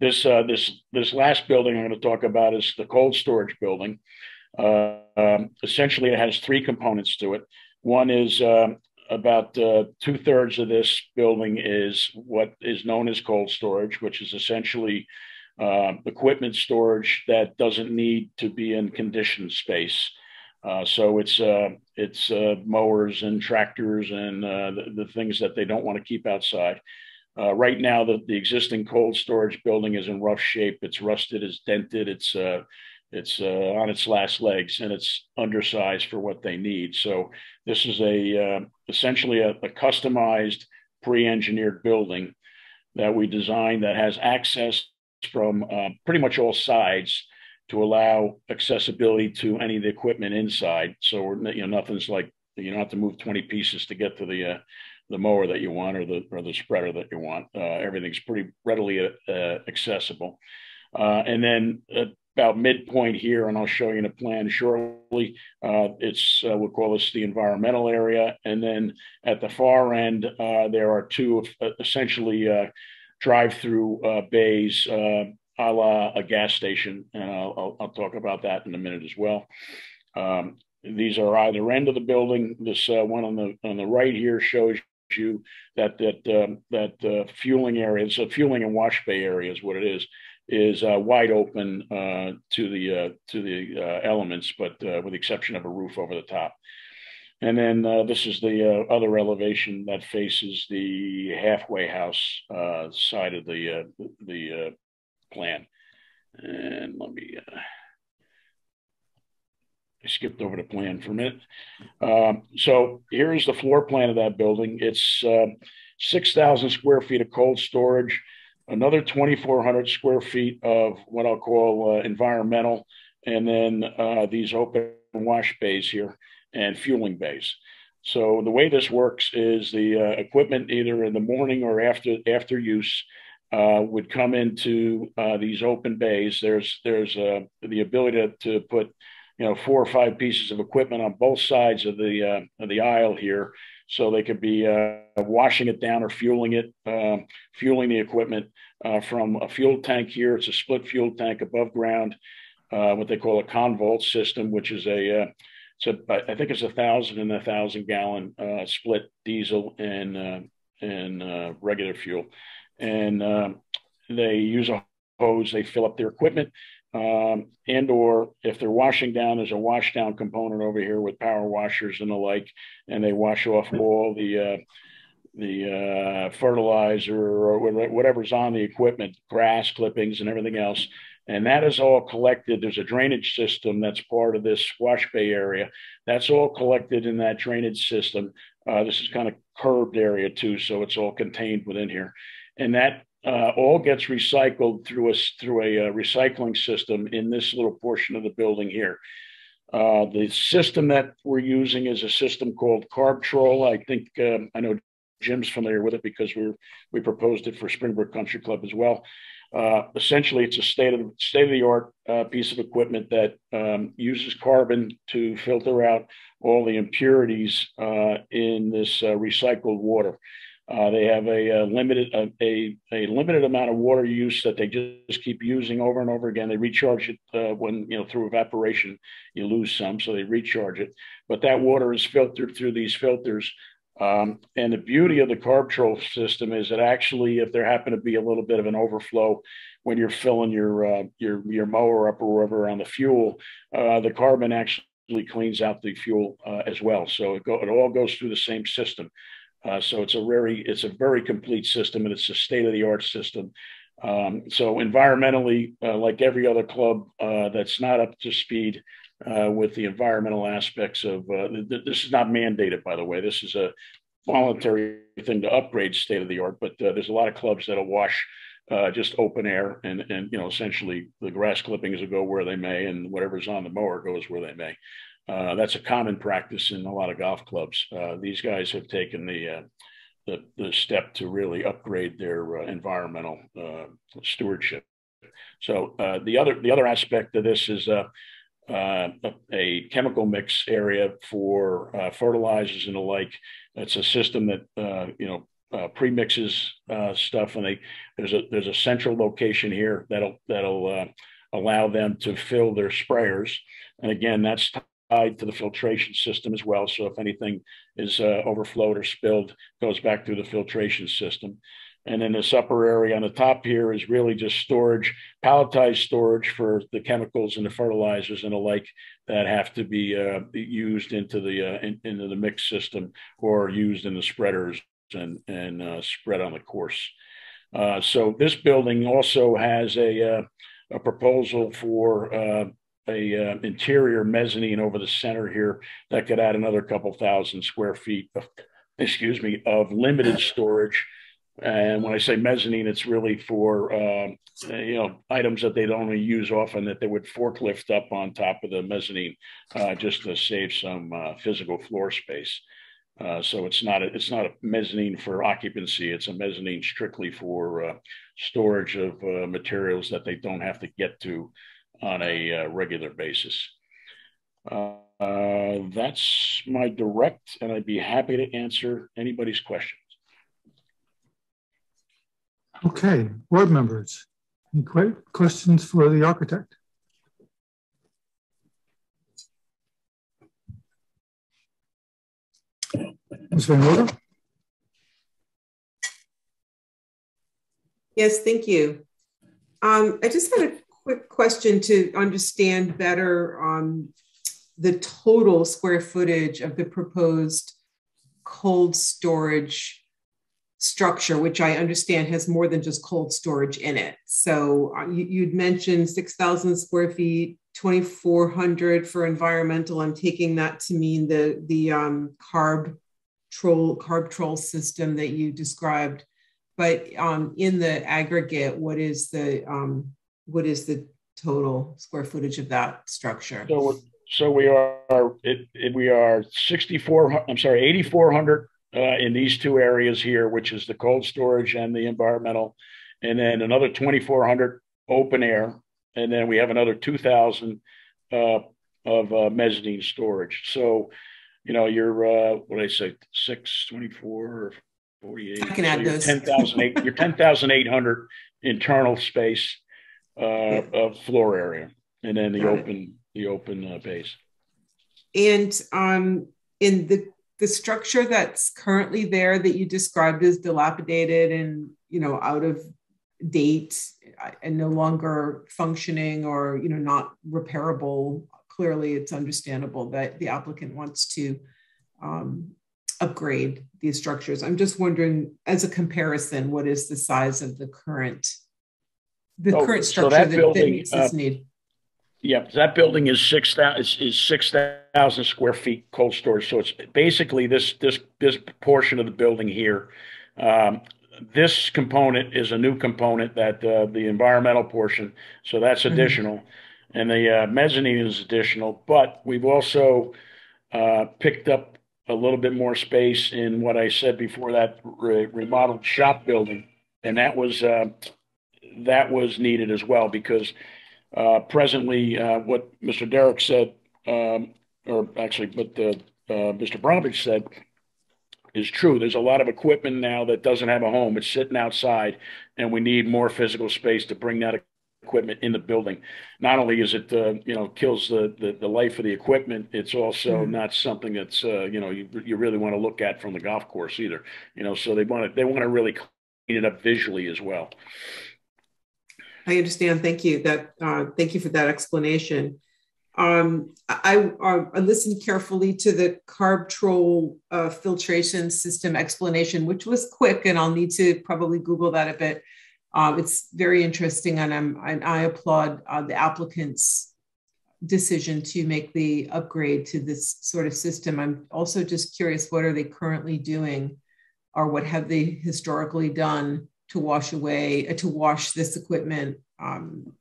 This uh, this this last building I'm going to talk about is the cold storage building. Uh, um, essentially, it has three components to it. One is um, about uh, two thirds of this building is what is known as cold storage, which is essentially uh, equipment storage that doesn't need to be in conditioned space. Uh, so it's uh, it's uh, mowers and tractors and uh, the, the, things that they don't want to keep outside. Uh, right now, the, the existing cold storage building is in rough shape. It's rusted, it's dented, it's it's on its last legs, and it's undersized for what they need. So this is a essentially a, a customized pre-engineered building that we designed that has access from pretty much all sides to allow accessibility to any of the equipment inside. So you know nothing's like you don't have to move 20 pieces to get to the uh, the mower that you want or the or the spreader that you want. Uh, everything's pretty readily uh, accessible. Uh, and then about midpoint here, and I'll show you in a plan shortly. Uh, it's uh, we'll call this the environmental area, and then at the far end there are two essentially drive-through bays a la a gas station, and I'll, I'll, I'll, talk about that in a minute as well. Um, these are either end of the building. This uh, one on the on the right here shows you that that um, that uh, fueling area. It's a fueling and wash bay area is what it is. Is uh, wide open uh, to the uh, to the uh, elements, but with the exception of a roof over the top. And then this is the other elevation that faces the halfway house side of the the plan. And let me, uh, I skipped over the plan for a minute. Um, so here's the floor plan of that building. It's uh, 6,000 square feet of cold storage, another 2,400 square feet of what I'll call uh, environmental, and then uh, these open wash bays here and fueling bays. So the way this works is the uh, equipment either in the morning or after after use uh, would come into uh, these open bays. There's there's uh, the ability to, to put you know four or five pieces of equipment on both sides of the uh, of the aisle here, so they could be uh, washing it down or fueling it, um, fueling the equipment from a fuel tank here. It's a split fuel tank above ground, what they call a ConVault system, which is a so I think it's a thousand and a thousand gallon split diesel and and regular fuel and um, they use a hose. They fill up their equipment, um, and or if they're washing down, there's a wash down component over here with power washers and the like, and they wash off all the uh, the uh, fertilizer or whatever's on the equipment, grass clippings and everything else. And that is all collected. There's a drainage system that's part of this wash bay area. That's all collected in that drainage system. Uh, this is kind of curved area too, so it's all contained within here and that uh, all gets recycled through a through a, uh, recycling system in this little portion of the building here. Uh, the system that we're using is a system called Carbtrol. I think um, I know Jim's familiar with it because we we proposed it for Springbrook Country Club as well. Uh, essentially, it's a state of the state of the art uh, piece of equipment that um, uses carbon to filter out all the impurities in this recycled water. Uh, they have a, a limited a, a, a, limited amount of water use that they just keep using over and over again. They recharge it uh, when you know through evaporation you lose some, so they recharge it. But that water is filtered through these filters. Um, and the beauty of the Carbtrol system is that actually, if there happen to be a little bit of an overflow when you're filling your uh, your your mower up or wherever on the fuel, uh, the carbon actually cleans out the fuel uh, as well. So it, go, it all goes through the same system. Uh, so it's a very it's a very complete system, and it's a state of the art system. Um, so environmentally, uh, like every other club uh, that's not up to speed uh, with the environmental aspects of uh, th- this is not mandated, by the way. This is a voluntary thing to upgrade state of the art, but uh, there's a lot of clubs that'll wash just open air, and and you know essentially the grass clippings will go where they may, and whatever's on the mower goes where they may. Uh, that's a common practice in a lot of golf clubs. Uh, these guys have taken the, uh, the, the step to really upgrade their uh, environmental uh, stewardship. So the other the other aspect of this is a, chemical mix area for fertilizers and the like. It's a system that you know uh, premixes uh, stuff, and they there's a there's a central location here that'll that'll uh, allow them to fill their sprayers, and again that's to the filtration system as well. So if anything is uh, overflowed or spilled, goes back through the filtration system. And then this upper area on the top here is really just storage, palletized storage for the chemicals and the fertilizers and the like that have to be uh, used into the uh, in, into the mix system or used in the spreaders and and uh, spread on the course. Uh, so this building also has a uh, a proposal for uh, interior mezzanine over the center here that could add another couple thousand square feet of excuse me of limited storage and when I say mezzanine, it's really for uh, you know items that they don't use often that they would forklift up on top of the mezzanine uh, just to save some uh, physical floor space. Uh, so it's not a, it's not a mezzanine for occupancy. It's a mezzanine strictly for uh, storage of materials that they don't have to get to on a regular basis. that's my direct, and I'd be happy to answer anybody's questions. Okay, board members, any questions for the architect? Ms. Van Wilder? Yes, thank you. Um, I just had a quick question to understand better um, the total square footage of the proposed cold storage structure, which I understand has more than just cold storage in it. So uh, you, would mentioned 6,000 square feet, 2,400 for environmental. I'm taking that to mean the, the um, carb troll, Carbtrol system that you described. But um, in the aggregate, what is the um, what is the total square footage of that structure? So, so we are it, it, we are 64. I'm sorry, 8,400 uh, in these two areas here, which is the cold storage and the environmental, and then another 2,400 open air, and then we have another 2,000 uh, of uh, mezzanine storage. So, you know, you're uh, what did I say, six, 24, 48. I can add so those. 10,000, you're 10,800 internal space uh, floor area, and then the Got open it. the open uh, base. And um, in the the structure that's currently there that you described as dilapidated and you know out of date and no longer functioning or you know not repairable clearly it's understandable that the applicant wants to um, upgrade these structures i'm just wondering as a comparison what is the size of the current the oh, current structure so that, building, that, meets this uh, need yeah, that building is six thousand is, is six thousand square feet cold storage. So it's basically this this this portion of the building here. Um, this component is a new component that uh, the environmental portion. So that's mm-hmm. additional, mm-hmm. and the uh, mezzanine is additional. But we've also uh, picked up a little bit more space in what I said before that re- remodeled shop building, and that was uh, that was needed as well because uh, presently, uh, what Mr. Derrick said, um, or actually what the, uh, Mr. Bromwich said, is true. There's a lot of equipment now that doesn't have a home. It's sitting outside, and we need more physical space to bring that equipment in the building. Not only is it, uh, you know, kills the, the, the life of the equipment, it's also mm-hmm. not something that's, uh, you know, you, you really want to look at from the golf course either. You know, so they want to they want to really clean it up visually as well. I understand. Thank you. That uh, thank you for that explanation. Um, I, I, I, listened carefully to the Carbtrol uh, filtration system explanation, which was quick, and I'll need to probably Google that a bit. Um, it's very interesting, and, I'm, and I applaud uh, the applicant's decision to make the upgrade to this sort of system. I'm also just curious, what are they currently doing, or what have they historically done to wash away uh, to wash this equipment um,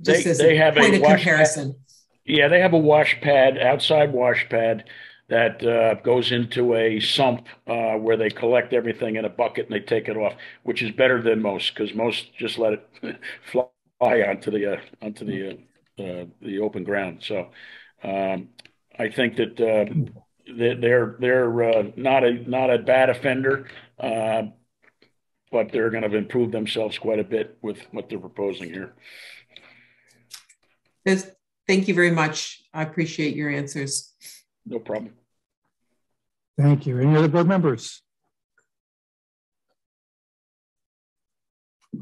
just they, as they a have point a of comparison. Pad. Yeah, they have a wash pad, outside wash pad that uh, goes into a sump uh, where they collect everything in a bucket and they take it off, which is better than most because most just let it fly onto the uh, onto the uh, uh, the open ground. So um, I think that uh, they're they're not a not a bad offender but they're going to improve themselves quite a bit with what they're proposing here. Thank you very much. I appreciate your answers. No problem. Thank you. Any other board members?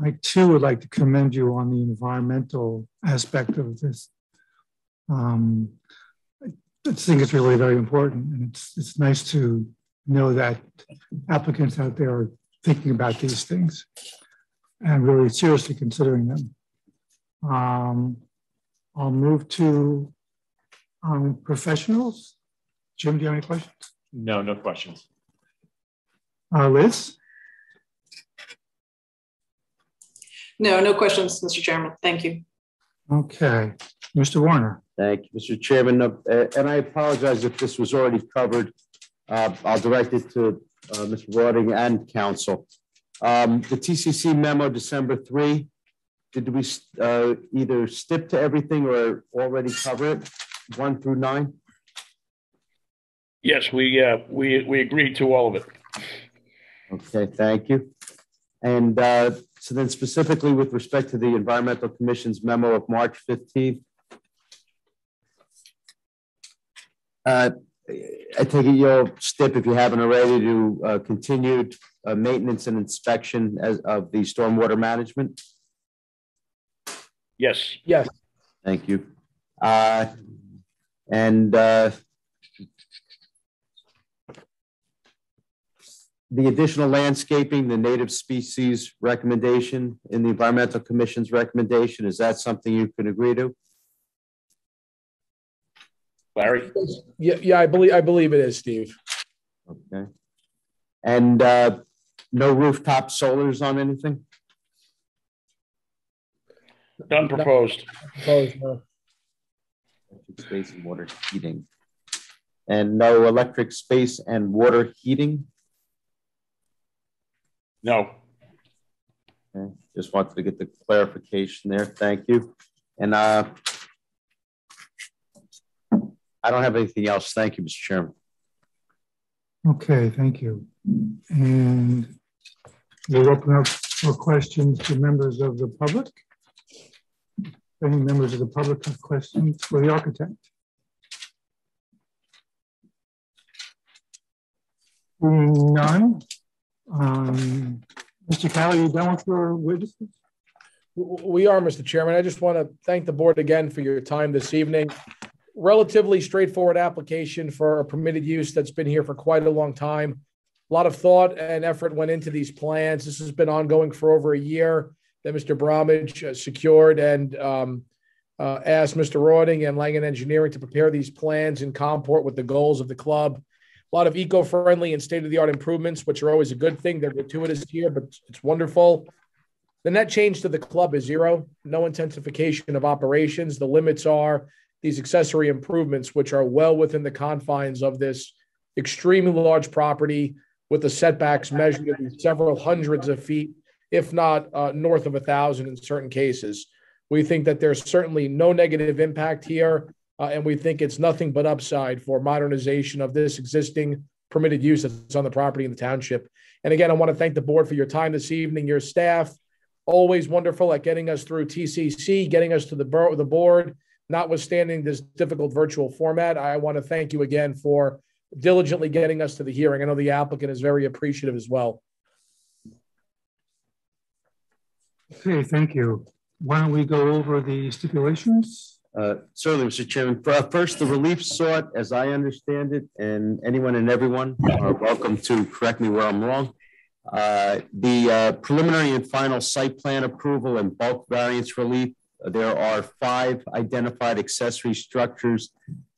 I too would like to commend you on the environmental aspect of this. Um, I think it's really very important, and it's it's nice to know that applicants out there are thinking about these things and really seriously considering them. Um, I'll move to um, professionals. Jim, do you have any questions? No, no questions. Uh, Liz? No, no questions, Mr. Chairman. Thank you. Okay. Mr. Warner. Thank you, Mr. Chairman. Uh, and I apologize if this was already covered. Uh, I'll direct it to uh, Mr. Roding and counsel. Um, the TCC memo, December 3, did we uh, either stip to everything or already cover it, one through nine? Yes, we uh, we we agreed to all of it. Okay, thank you. And uh, so then specifically with respect to the Environmental Commission's memo of March 15th, uh, I take it you'll stip if you haven't already to uh, continued uh, maintenance and inspection as of the stormwater management. Yes. Yes. Thank you. Uh, and uh, the additional landscaping, the native species recommendation in the Environmental Commission's recommendation, is that something you can agree to? Larry? Yeah, yeah, I believe I believe it is, Steve. Okay. And uh, no rooftop solars on anything? None proposed. Proposed, no. Space and water heating. And no electric space and water heating? No. Okay. Just wanted to get the clarification there. Thank you. And uh, I don't have anything else. Thank you, Mr. Chairman. Okay, thank you. And we'll open up for questions to members of the public. Any members of the public have questions for the architect? None. Um, Mr. Calli, you done with your witnesses? We are, Mr. Chairman. I just want to thank the board again for your time this evening. Relatively straightforward application for a permitted use that's been here for quite a long time. A lot of thought and effort went into these plans. This has been ongoing for over a year that Mr. Bromage uh, secured and um, uh, asked Mr. Roding and Langan Engineering to prepare these plans in comport with the goals of the club. A lot of eco-friendly and state-of-the-art improvements, which are always a good thing. They're gratuitous here, but it's wonderful. The net change to the club is zero, no intensification of operations. The limits are these accessory improvements, which are well within the confines of this extremely large property with the setbacks measured in several hundreds of feet if not uh, north of a thousand in certain cases. We think that there's certainly no negative impact here, uh, and we think it's nothing but upside for modernization of this existing permitted use that's on the property in the township. And again, I want to thank the board for your time this evening, your staff, always wonderful at getting us through TCC, getting us to the, the board, notwithstanding this difficult virtual format. I want to thank you again for diligently getting us to the hearing. I know the applicant is very appreciative as well. Okay, thank you. Why don't we go over the stipulations? Uh, certainly, Mr. Chairman. Uh, first, the relief sought, as I understand it, and anyone and everyone are welcome to correct me where I'm wrong. Uh, the uh, preliminary and final site plan approval and bulk variance relief. There are five identified accessory structures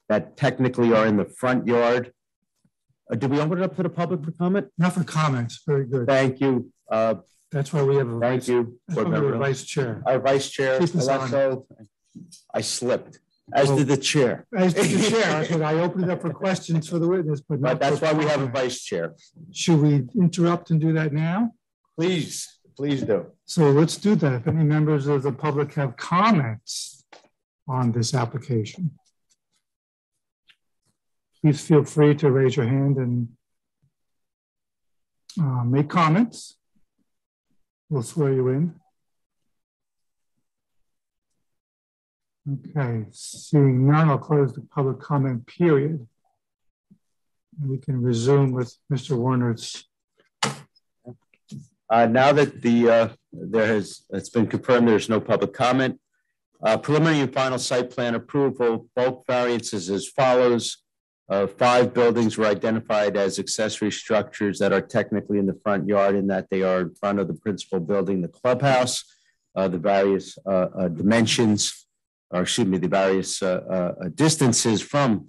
that technically are in the front yard. Uh, did we open it up to the public for comment? Not for comments. Very good. Thank you. Uh, that's why we have a Thank you. That's why we vice chair. Our vice chair, I slipped, as did the chair. As did the chair, I I opened it up for questions for the witness, but But that's why we have a vice chair. Should we interrupt and do that now? Please, please do. So let's do that. If any members of the public have comments on this application, please feel free to raise your hand and uh, make comments. We'll swear you in. Okay, seeing none, I'll close the public comment period. We can resume with Mr. Warner's. Uh, now that the uh, there has, it's been confirmed there's no public comment. Uh, preliminary and final site plan approval, bulk variances as follows. Uh, five buildings were identified as accessory structures that are technically in the front yard in that they are in front of the principal building, the clubhouse. Uh, the various uh, dimensions, or excuse me, the various distances from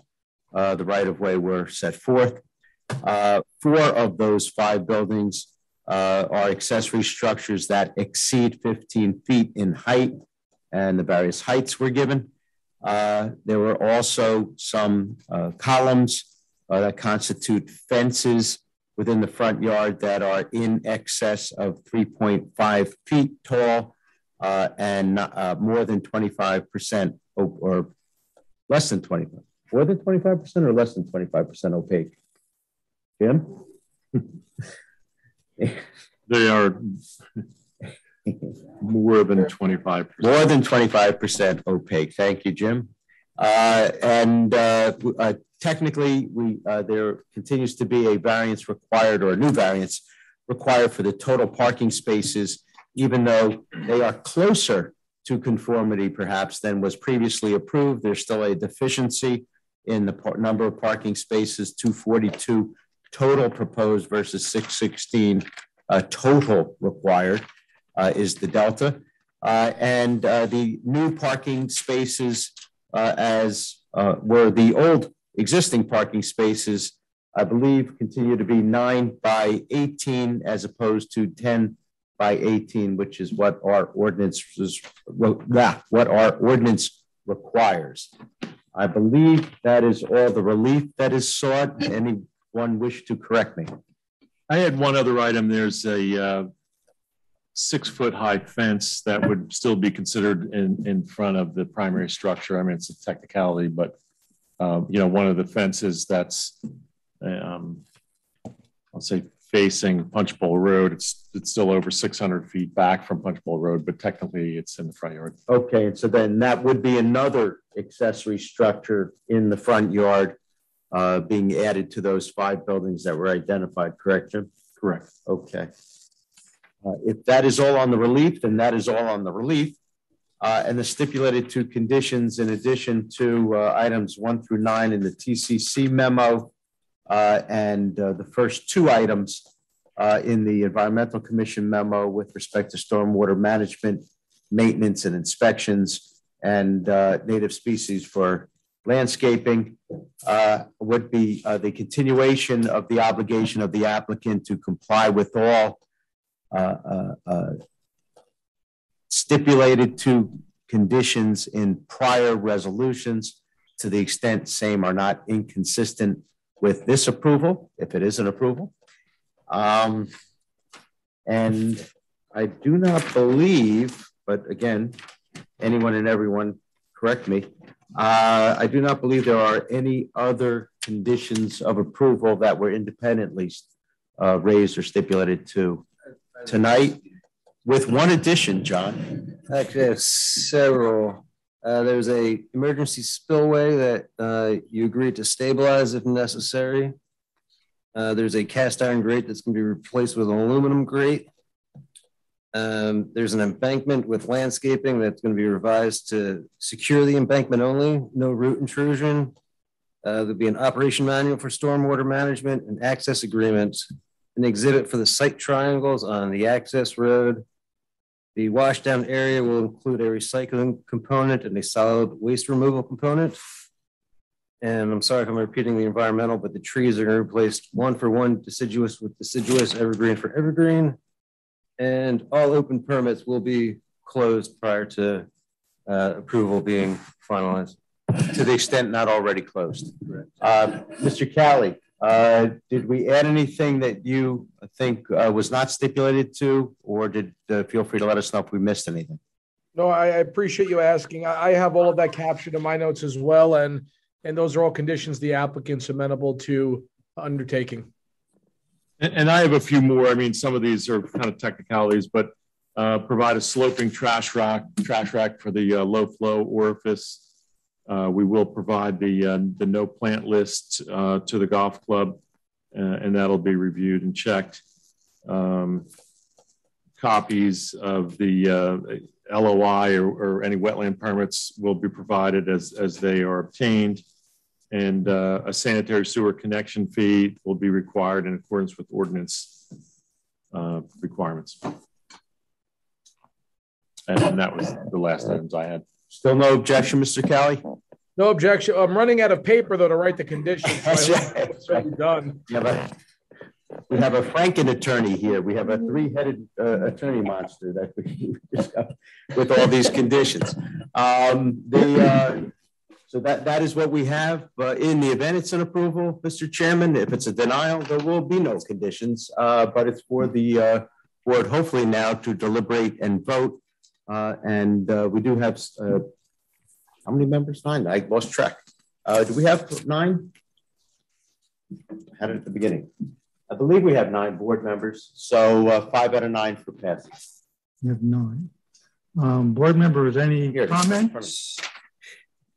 the right of way were set forth. four of those five buildings are accessory structures that exceed 15 feet in height and the various heights were given. Uh, there were also some uh, columns uh, that constitute fences within the front yard that are in excess of 3.5 feet tall uh, and uh, more than 25% or less than 25, more than 25% or less than 25% opaque. Jim? they are more than 25%. More than 25% opaque. Thank you, Jim. Uh, and uh, uh, technically, we uh, there continues to be a variance required or a new variance required for the total parking spaces, even though they are closer to conformity perhaps than was previously approved. There's still a deficiency in the number of parking spaces, 242 total proposed versus 616 uh, total required uh, is the Delta. Uh, and uh, the new parking spaces as were the old existing parking spaces, I believe continue to be nine by 18 as opposed to 10 by 18, which is what our ordinance is, what our ordinance requires. I believe that is all the relief that is sought. Anyone wish to correct me? I had one other item. There's a uh, six foot high fence that would still be considered in, in front of the primary structure. I mean, it's a technicality, but um, you know, one of the fences that's, um, I'll say facing Punchbowl Road, it's it's still over 600 feet back from Punchbowl Road, but technically it's in the front yard. Okay, and so then that would be another accessory structure in the front yard uh, being added to those five buildings that were identified, correct, Jim? Correct. Okay. Uh, if that is all on the relief, then that is all on the relief. Uh, and the stipulated two conditions in addition to uh, items one through nine in the TCC memo uh, and uh, the first two items uh, in the Environmental Commission memo with respect to stormwater management, maintenance and inspections, and native species for landscaping would be the continuation of the obligation of the applicant to comply with all uh, uh, uh, stipulated to conditions in prior resolutions to the extent same are not inconsistent with this approval, if it is an approval. Um, and I do not believe, but again, anyone and everyone correct me, uh, I do not believe there are any other conditions of approval that were independently uh, raised or stipulated to tonight with one addition, John. Actually, I have several. Uh, there's a emergency spillway that uh, you agreed to stabilize if necessary. Uh, there's a cast iron grate that's going to be replaced with an aluminum grate. Um, there's an embankment with landscaping that's going to be revised to secure the embankment only, no root intrusion. Uh, there'll be an operation manual for stormwater management and access agreements an exhibit for the site triangles on the access road. The washdown area will include a recycling component and a solid waste removal component. And I'm sorry if I'm repeating the environmental, but the trees are going to replace one for one deciduous with deciduous, evergreen for evergreen. And all open permits will be closed prior to uh, approval being finalized. To the extent not already closed. Uh, Mr. Calli, uh, did we add anything that you think uh, was not stipulated to, or did uh, feel free to let us know if we missed anything? No, I, I appreciate you asking. I, I have all of that captured in my notes as well, and and those are all conditions the applicant's amenable to undertaking. And, I have a few more. I mean, some of these are kind of technicalities, but uh, provide a sloping trash rack, trash rack for the uh, low flow orifice uh, we will provide the, uh, the no plant list uh, to the golf club, uh, and that'll be reviewed and checked. Um, copies of the LOI or, or, any wetland permits will be provided as, as they are obtained. And uh, a sanitary sewer connection fee will be required in accordance with ordinance uh, requirements. And, and, that was the last items I had. Still no objection, Mr. Calli? No objection. I'm running out of paper though to write the conditions. So That's right. done. Yeah, but we have a Franken attorney here. We have a three-headed uh, attorney monster that we discussed with all these conditions. Um, the, uh, so that, that is what we have. But in the event it's an approval, Mr. Chairman, if it's a denial, there will be no conditions. Uh, but it's for the uh, board, hopefully now, to deliberate and vote. Uh, and uh, we do have how many members? Nine. I lost track. do we have nine? I had it at the beginning. I believe we have nine board members, so uh, five out of nine for passing. You have nine. Um, board members, any Here, comments?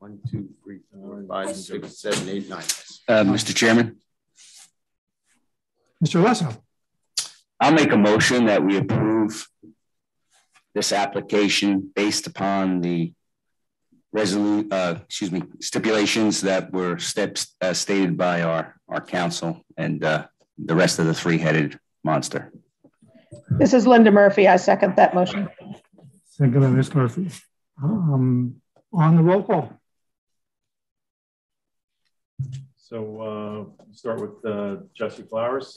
One, two, three, four, five, six, seven, eight, nine. Uh, Mr. Chairman? Mr. Lesso. I'll make a motion that we approve this application based upon the resolute, uh, excuse me, stipulations that were steps uh, stated by our, our counsel and uh, the rest of the three-headed monster. This is Linda Murphy. I second that motion. Second by Ms. Murphy. Um, on the roll call. So uh, start with uh, Jesse Flowers.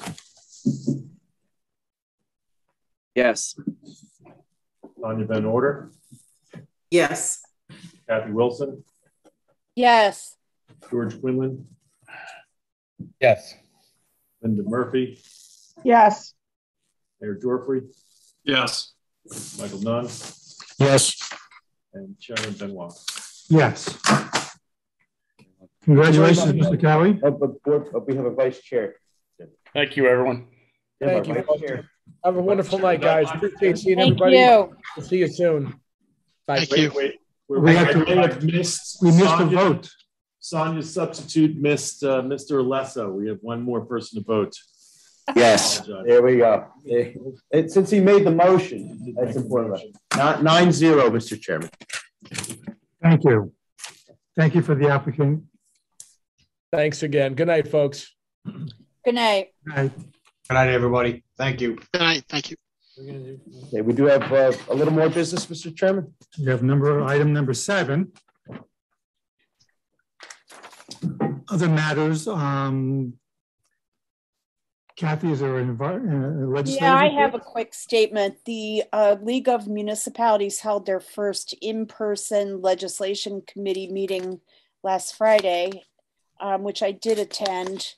Yes. Tanya Van Order. Yes. Kathy Wilson. Yes. George Quinlan. Yes. Linda Murphy. Yes. Mayor Gyorfy. Yes. Michael Nunn. Yes. And Chairman Benoit. Yes. Congratulations, Mr. Calli. But, but we have a vice chair. Thank you, everyone. Thank you. Have a wonderful night, guys. Appreciate seeing Thank everybody. You. We'll see you soon. Bye. Thank you. Wait, wait, we have to, missed, we missed the vote. Sonia's substitute missed uh, Mr. Lesso. We have one more person to vote. Yes. There we go. It, since he made the motion, that's important. Not nine zero, Mr. Chairman. Thank you. Thank you for the applicant. Thanks again. Good night, folks. Good night. Good night. Good night, everybody. Thank you. Good night. Thank you. Okay, we do have uh, a little more business, Mr. Chairman. We have number item number seven. Other matters, um, Kathy, is there an legislative? Yeah, I have a quick statement. The uh, League of Municipalities held their first in-person legislation committee meeting last Friday, um, which I did attend.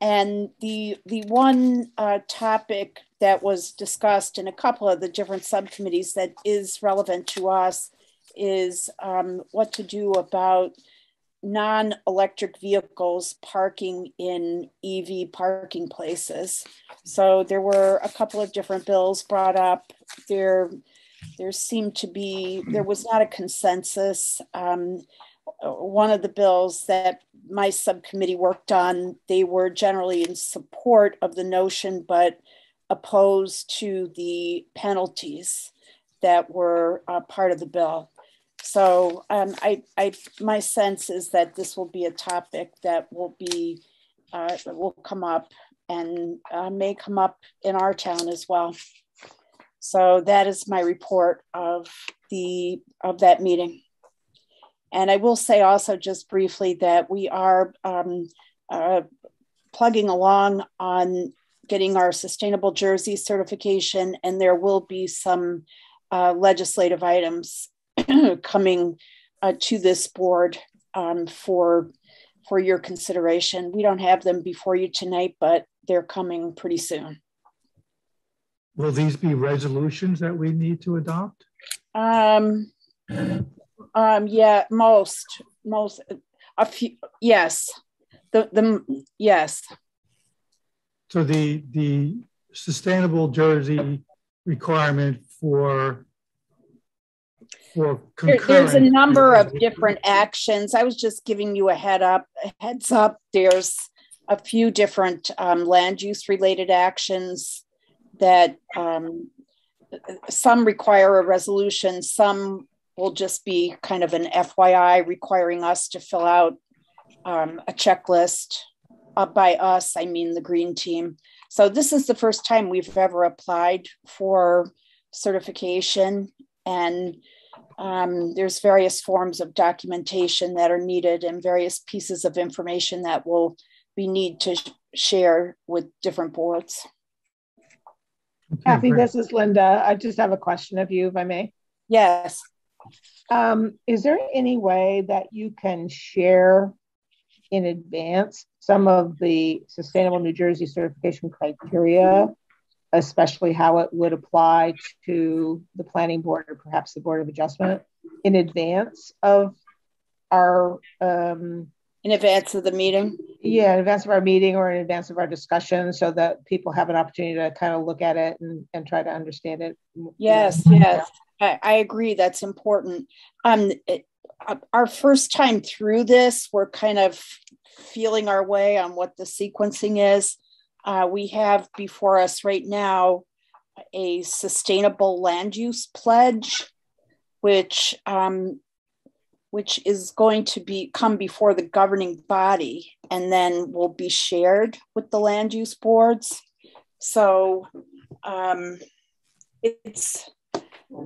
And the the one uh, topic that was discussed in a couple of the different subcommittees that is relevant to us is um, what to do about non-electric vehicles parking in EV parking places. So there were a couple of different bills brought up. There, there seemed to be, there was not a consensus. Um, one of the bills that my subcommittee worked on, they were generally in support of the notion, but opposed to the penalties that were uh, part of the bill. So um, I, I, my sense is that this will be a topic that will be, uh, will come up and uh, may come up in our town as well. So that is my report of the of that meeting. And I will say also just briefly that we are um, uh, plugging along on getting our sustainable jersey certification, and there will be some uh, legislative items coming uh, to this board um, for for your consideration. We don't have them before you tonight, but they're coming pretty soon. Will these be resolutions that we need to adopt? Um, um, yeah, most, most, a few, yes, the, the, yes. So the, the sustainable jersey requirement for there, there's a number of different actions. I was just giving you a head up, a heads up. There's a few different um, land use related actions that um, some require a resolution, some will just be kind of an FYI requiring us to fill out um, a checklist. Uh, by us, I mean the green team. So this is the first time we've ever applied for certification and um, there's various forms of documentation that are needed and various pieces of information that will be need to share with different boards. Kathy, this is Linda. I just have a question of you, if I may. Yes. Um, is there any way that you can share in advance some of the Sustainable New Jersey certification criteria, especially how it would apply to the planning board or perhaps the Board of Adjustment in advance of our um, in advance of the meeting? Yeah, in advance of our meeting or in advance of our discussion so that people have an opportunity to kind of look at it and, and try to understand it. Yes, yes. I, agree. That's important. Um, it, uh, our first time through this, we're kind of feeling our way on what the sequencing is. Uh, we have before us right now a sustainable land use pledge, which um, which is going to be come before the governing body and then will be shared with the land use boards. So um, it's,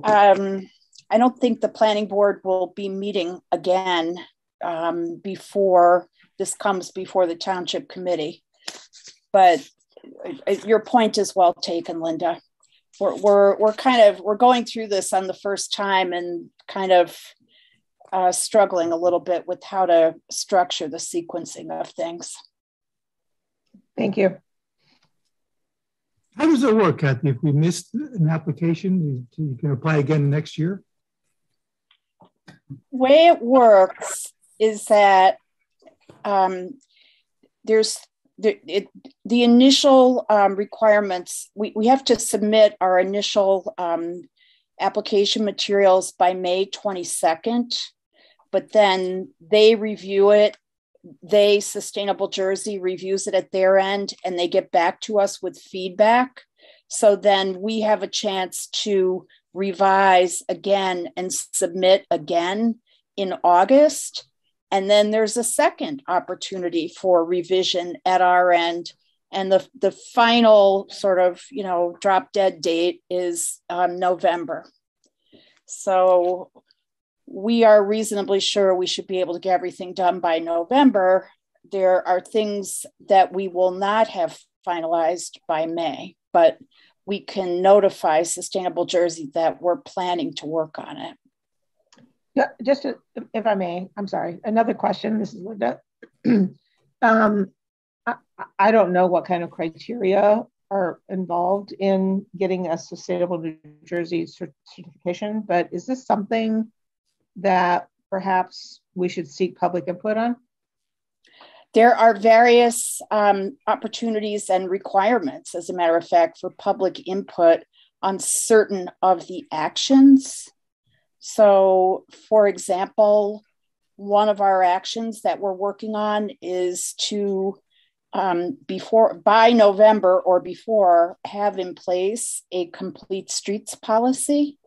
um, I don't think the planning board will be meeting again um, before this comes before the township committee. But uh, your point is well taken, Linda. We're, we're, we're kind of, we're going through this on the first time and kind of uh, struggling a little bit with how to structure the sequencing of things. Thank you. How does it work, Kathy? If we missed an application, you, you can apply again next year? way it works is that um, there's the, it, the initial um, requirements, we, we have to submit our initial um, application materials by May 22nd but then they review it. They, Sustainable Jersey, reviews it at their end and they get back to us with feedback. So then we have a chance to revise again and submit again in August. And then there's a second opportunity for revision at our end. And the, the final sort of, you know, drop dead date is um, November. So we are reasonably sure we should be able to get everything done by November. There are things that we will not have finalized by May, but we can notify Sustainable Jersey that we're planning to work on it. Yeah, just to, if I may, I'm sorry. Another question. This is Linda. um, I, I don't know what kind of criteria are involved in getting a Sustainable New Jersey certification, but is this something that perhaps we should seek public input on? There are various um, opportunities and requirements, as a matter of fact, for public input on certain of the actions. So, for example, one of our actions that we're working on is to um, before by November or before have in place a complete streets policy.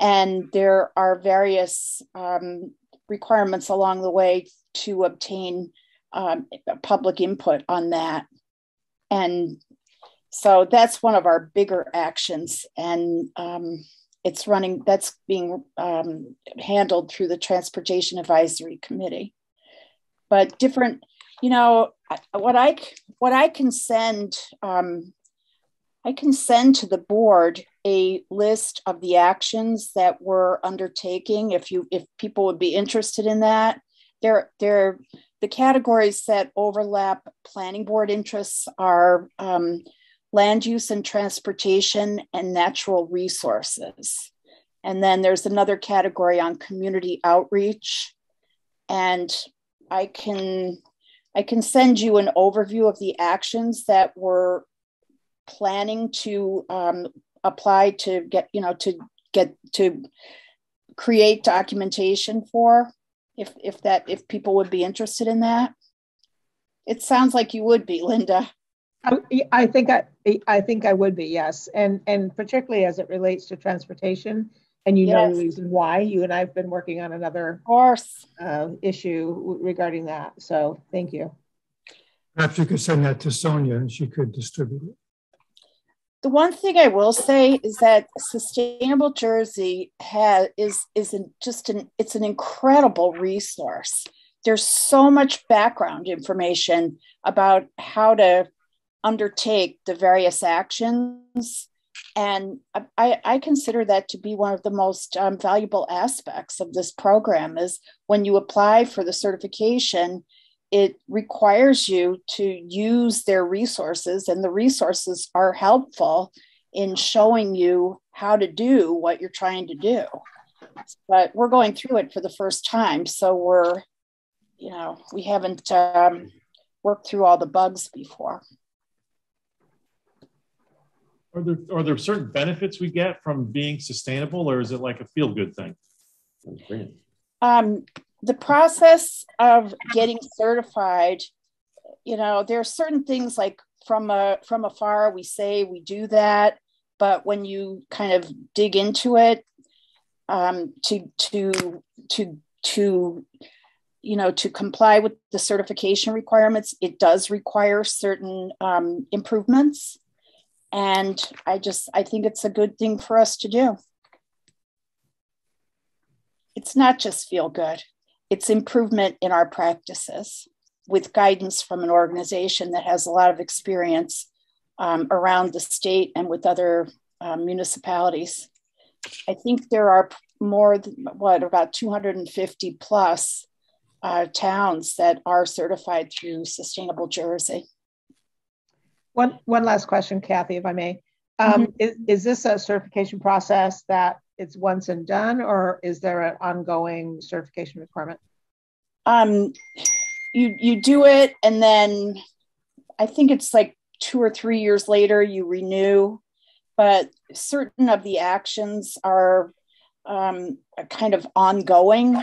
And there are various um, requirements along the way to obtain um, public input on that. And so that's one of our bigger actions. And um, it's running, that's being um, handled through the Transportation Advisory Committee. But different, you know, what I what I can send um, I can send to the board a list of the actions that we're undertaking if you if people would be interested in that. There, there the categories that overlap planning board interests are um, land use and transportation and natural resources. And then there's another category on community outreach. And I can I can send you an overview of the actions that we're planning to um, apply to get, you know, to get to create documentation for if if that if people would be interested in that. It sounds like you would be, Linda. I, I think I, I think I would be, yes. And, and particularly as it relates to transportation, and you yes. know the reason why. You and I have been working on another of course uh, issue regarding that. So thank you. Perhaps you could send that to Sonia and she could distribute it. The one thing I will say is that Sustainable Jersey has is is an, just an it's an incredible resource. There's so much background information about how to undertake the various actions and I, I, consider that to be one of the most um, valuable aspects of this program is when you apply for the certification it requires you to use their resources and the resources are helpful in showing you how to do what you're trying to do. But we're going through it for the first time so we're you know we haven't um, worked through all the bugs before. Are there are there certain benefits we get from being sustainable, or is it like a feel good thing? Um, the process of getting certified, you know, there are certain things like from a from afar we say we do that, but when you kind of dig into it, um, to to to to you know to comply with the certification requirements, it does require certain um, improvements and I just, I think it's a good thing for us to do. It's not just feel good, it's improvement in our practices with guidance from an organization that has a lot of experience um, around the state and with other um, municipalities. I think there are more, than, what, about 250 plus uh, towns that are certified through Sustainable Jersey. One, one last question, Kathy, if I may. Um, mm-hmm. is, is this a certification process that it's once and done, or is there an ongoing certification requirement? Um, you you do it, and then I think it's like two or three years later you renew, but certain of the actions are um, kind of ongoing,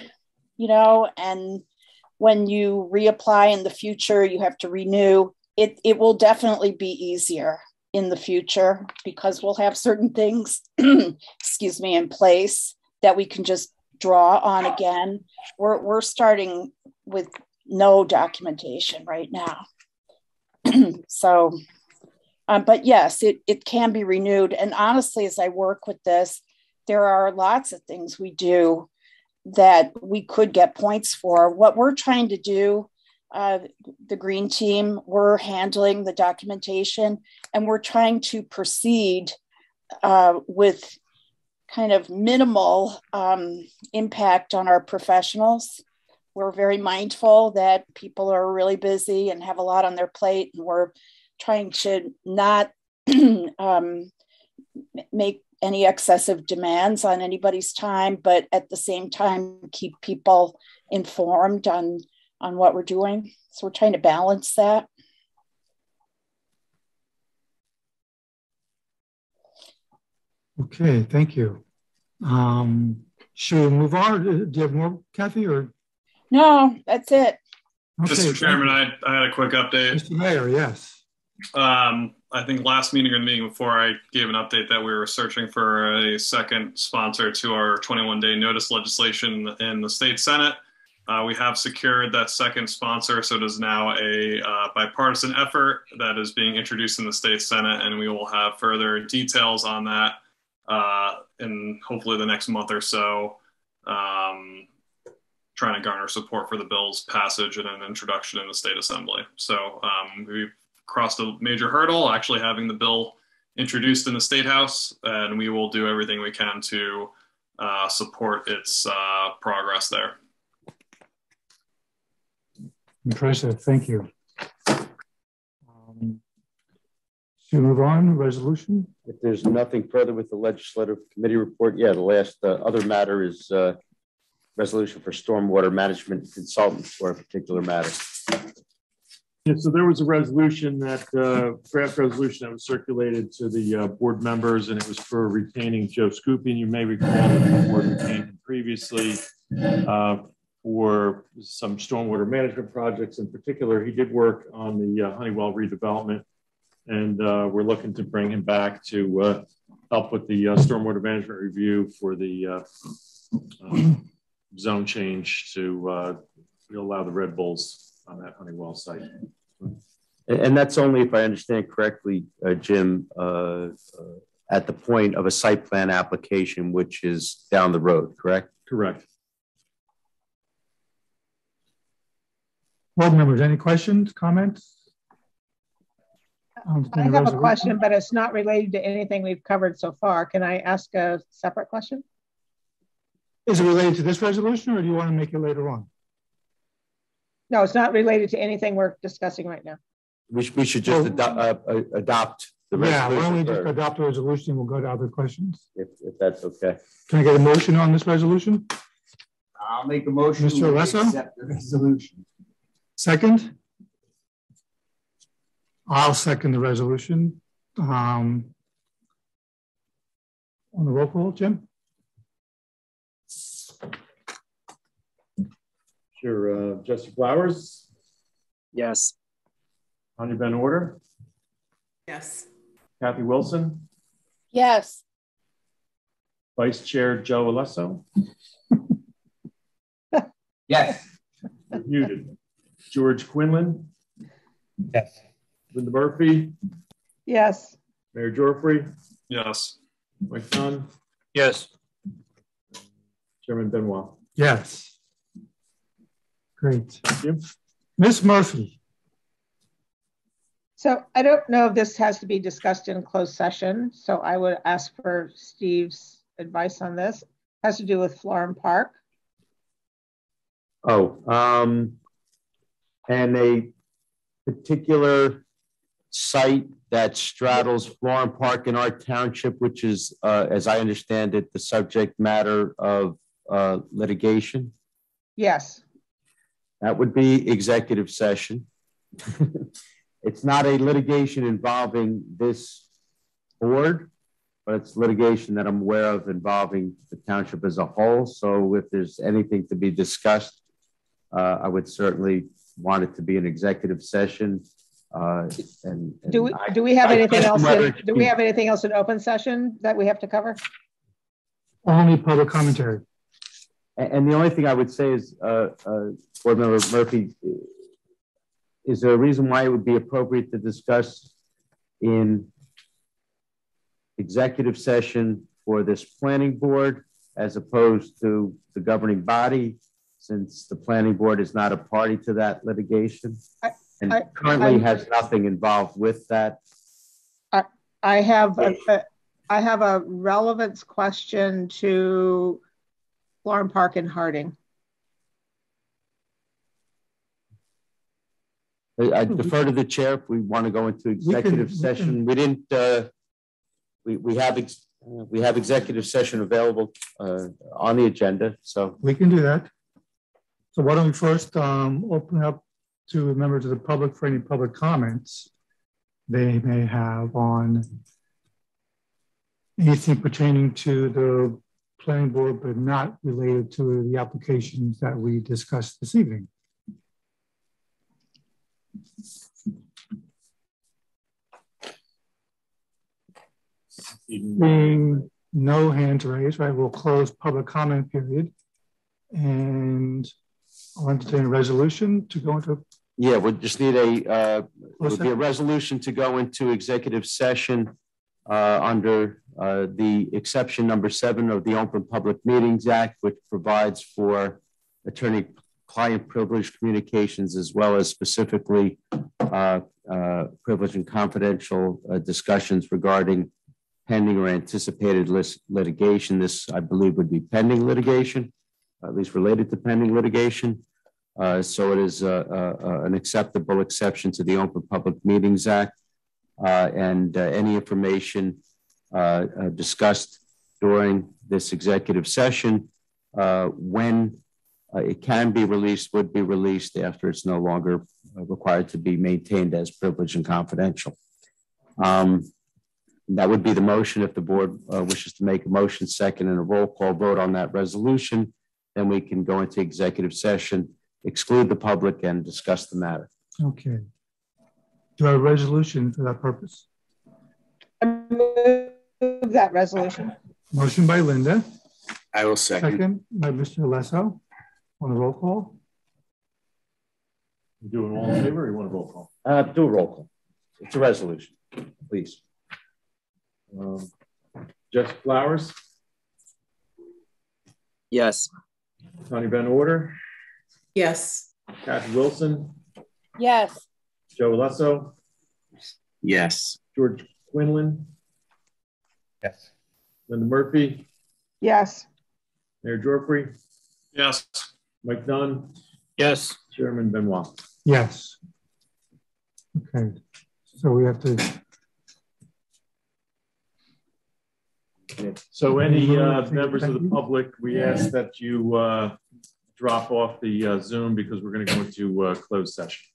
you know, and when you reapply in the future, you have to renew. It, it will definitely be easier in the future because we'll have certain things, excuse me, in place that we can just draw on again. We're, we're starting with no documentation right now. so, um, but yes, it, it can be renewed. And honestly, as I work with this, there are lots of things we do that we could get points for. What we're trying to do uh, the green team, we're handling the documentation and we're trying to proceed uh, with kind of minimal um, impact on our professionals. We're very mindful that people are really busy and have a lot on their plate, and we're trying to not um, make any excessive demands on anybody's time, but at the same time, keep people informed on on what we're doing. So we're trying to balance that. Okay, thank you. Um, should we move on? Do you have more, Kathy, or? No, that's it. Okay, Mr. Chairman, I, I had a quick update. Mr. Mayor, yes. Um, I think last meeting or the meeting before I gave an update that we were searching for a second sponsor to our 21 day notice legislation in the state Senate. Uh, we have secured that second sponsor, so it is now a uh, bipartisan effort that is being introduced in the state senate, and we will have further details on that uh, in hopefully the next month or so. Um, trying to garner support for the bill's passage and an introduction in the state assembly. So um, we've crossed a major hurdle, actually having the bill introduced in the state house, and we will do everything we can to uh, support its uh, progress there. Impressive, thank you. Um, to move on, resolution? If there's nothing further with the legislative committee report, yeah, the last uh, other matter is uh, resolution for stormwater management consultant for a particular matter. Yeah, so there was a resolution that uh, draft resolution that was circulated to the uh, board members, and it was for retaining Joe Skupien. And you may recall that the board retained previously uh, for some stormwater management projects. In particular, he did work on the uh, Honeywell redevelopment and uh, we're looking to bring him back to uh, help with the uh, stormwater management review for the uh, um, zone change to uh, allow the Red Bulls on that Honeywell site. And that's only if I understand correctly, uh, Jim, at the point of a site plan application, which is down the road, correct? Correct. Board members, any questions, comments? I have a question, but it's not related to anything we've covered so far. Can I ask a separate question? Is it related to this resolution or do you want to make it later on? No, it's not related to anything we're discussing right now. We, we should just ado uh, uh, adopt the resolution. Yeah, why don't we just adopt the resolution and we'll go to other questions? If, if that's okay. Can I get a motion on this resolution? I'll make a motion. Mr. Alesso? Accept the resolution. Second? I'll second the resolution. Um, on the roll call, Jim? Sure. Uh, Jesse Flowers? Yes. Tanya Van Order? Yes. Kathy Wilson? Yes. Vice Chair Joe Alesso? yes. Muted. George Quinlan? Yes. Linda Murphy? Yes. Mayor Gyorfy? Yes. Mike Dunn? Yes. Chairman Benoit? Yes. Great. Thank you. Ms. Murphy. So I don't know if this has to be discussed in closed session, so I would ask for Steve's advice on this. It has to do with Florham Park. Oh, um, and a particular site that straddles Florham Park in our township, which is, uh, as I understand it, the subject matter of uh, litigation? Yes. That would be executive session. it's not a litigation involving this board, but it's litigation that I'm aware of involving the township as a whole. So if there's anything to be discussed, uh, I would certainly want it to be an executive session. Uh, and, and, do we do we have I, anything else? In, do we have anything else in open session that we have to cover? Only public commentary. And, and the only thing I would say is, uh, uh, Board Member Murphy, is there a reason why it would be appropriate to discuss in executive session for this planning board as opposed to the governing body, since the planning board is not a party to that litigation? I, and I, currently I, has nothing involved with that. I, I have a, a, I have a relevance question to Florham Park and Harding. I defer to the chair if we want to go into executive we can, session. We, we didn't. Uh, we we have ex, uh, we have executive session available uh, on the agenda, so we can do that. So why don't we first um, open up to members of the public for any public comments they may have on anything pertaining to the planning board, but not related to the applications that we discussed this evening. Being no hands raised, right, we'll close public comment period and I'll entertain a resolution to go into. Yeah, we just need a, uh, would be a resolution to go into executive session uh, under uh, the exception number seven of the Open Public Meetings Act, which provides for attorney client privilege communications as well as specifically uh, uh, privilege and confidential uh, discussions regarding pending or anticipated litigation. This, I believe, would be pending litigation at least related to pending litigation. Uh, so it is uh, uh, uh, an acceptable exception to the Open Public Meetings Act. And any information discussed during this executive session, when it can be released, would be released after it's no longer required to be maintained as privileged and confidential. Um, that would be the motion if the board uh, wishes to make a motion second and a roll call vote on that resolution then we can go into executive session, exclude the public and discuss the matter. Okay. Do I have a resolution for that purpose? I move that resolution. Motion by Linda. I will second. Second by Mr. Lesso. On the roll call. You doing all in favor or you want a roll call? Uh, do a roll call. It's a resolution, please. Um, Jess Flowers, Yes. Tony Van Order, Yes. Kathy Wilson, Yes. Joe Lesso, Yes. George Quinlan, Yes. Linda Murphy, Yes. Mayor Gyorfy, Yes. Mike Dunn, Yes. Chairman Benoit. Yes. Okay, so we have to, So any uh, members of the public, we ask that you uh, drop off the uh, Zoom because we're going to go into uh, closed session.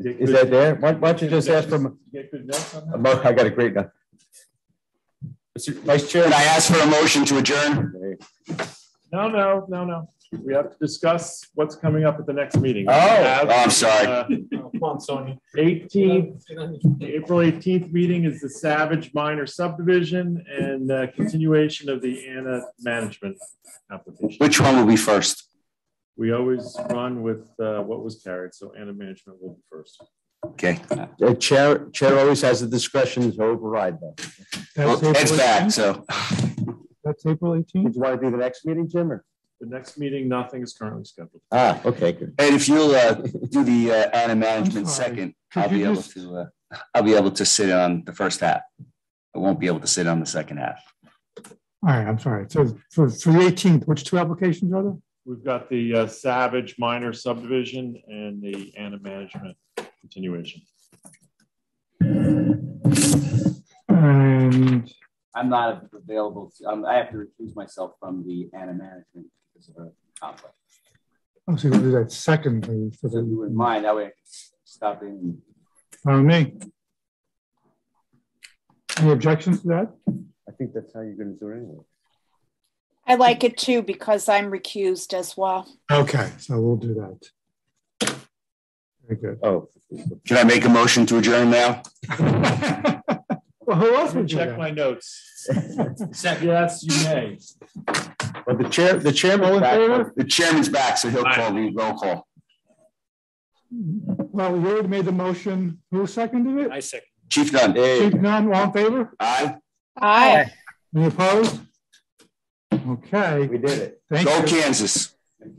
Is that there? Why, why don't you just ask for, You get good notes on that? I got a great note. Mr. Vice Chair. Can I ask for a motion to adjourn? No, no, no, no. We have to discuss what's coming up at the next meeting. Oh. Have, Oh, I'm sorry. uh, come on, Sonia. 18th, April 18th meeting is the Savage Minor subdivision and uh, continuation of the Anna management application. Which one will be first? We always run with uh, what was carried, so Anna management will be first. Okay. The chair, chair always has the discretion to override that. That's Well, Ed's back, so. That's April 18th? Did you want to do the next meeting, Jim? Or? The next meeting, nothing is currently scheduled. Ah, okay, good. And if you'll uh, do the uh, Anna management sorry. second, Could I'll you be able just- to, uh, I'll be able to sit on the first half. I won't be able to sit on the second half. All right, I'm sorry. So for, for the 18th, which two applications are there? We've got the uh, Savage minor subdivision and the Anna management continuation. And I'm not available. To, um, I have to recuse myself from the Anna management because of a conflict. oh, so we'll do that second. please, for So you wouldn't mind, that way I can stop in. on me. Any objections to that? I think that's how you're going to do it anyway. I like it too because I'm recused as well. Okay, so we'll do that. Very good. Oh. Can I make a motion to adjourn now? Well, who else would check my notes. Yes, you may. But the chair, the All chairman. in favor? The chairman's back, so he'll call the roll call. Well, you already made the motion. Who seconded it? I second. Chief Dunn. Chief Nunn, all in favor? Aye. Aye. Any opposed? Okay, We did it. thank Go you. Kansas.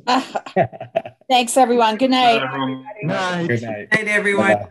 Thanks, everyone. Good night. Everyone. Night. Good night. Night, everyone. Bye-bye.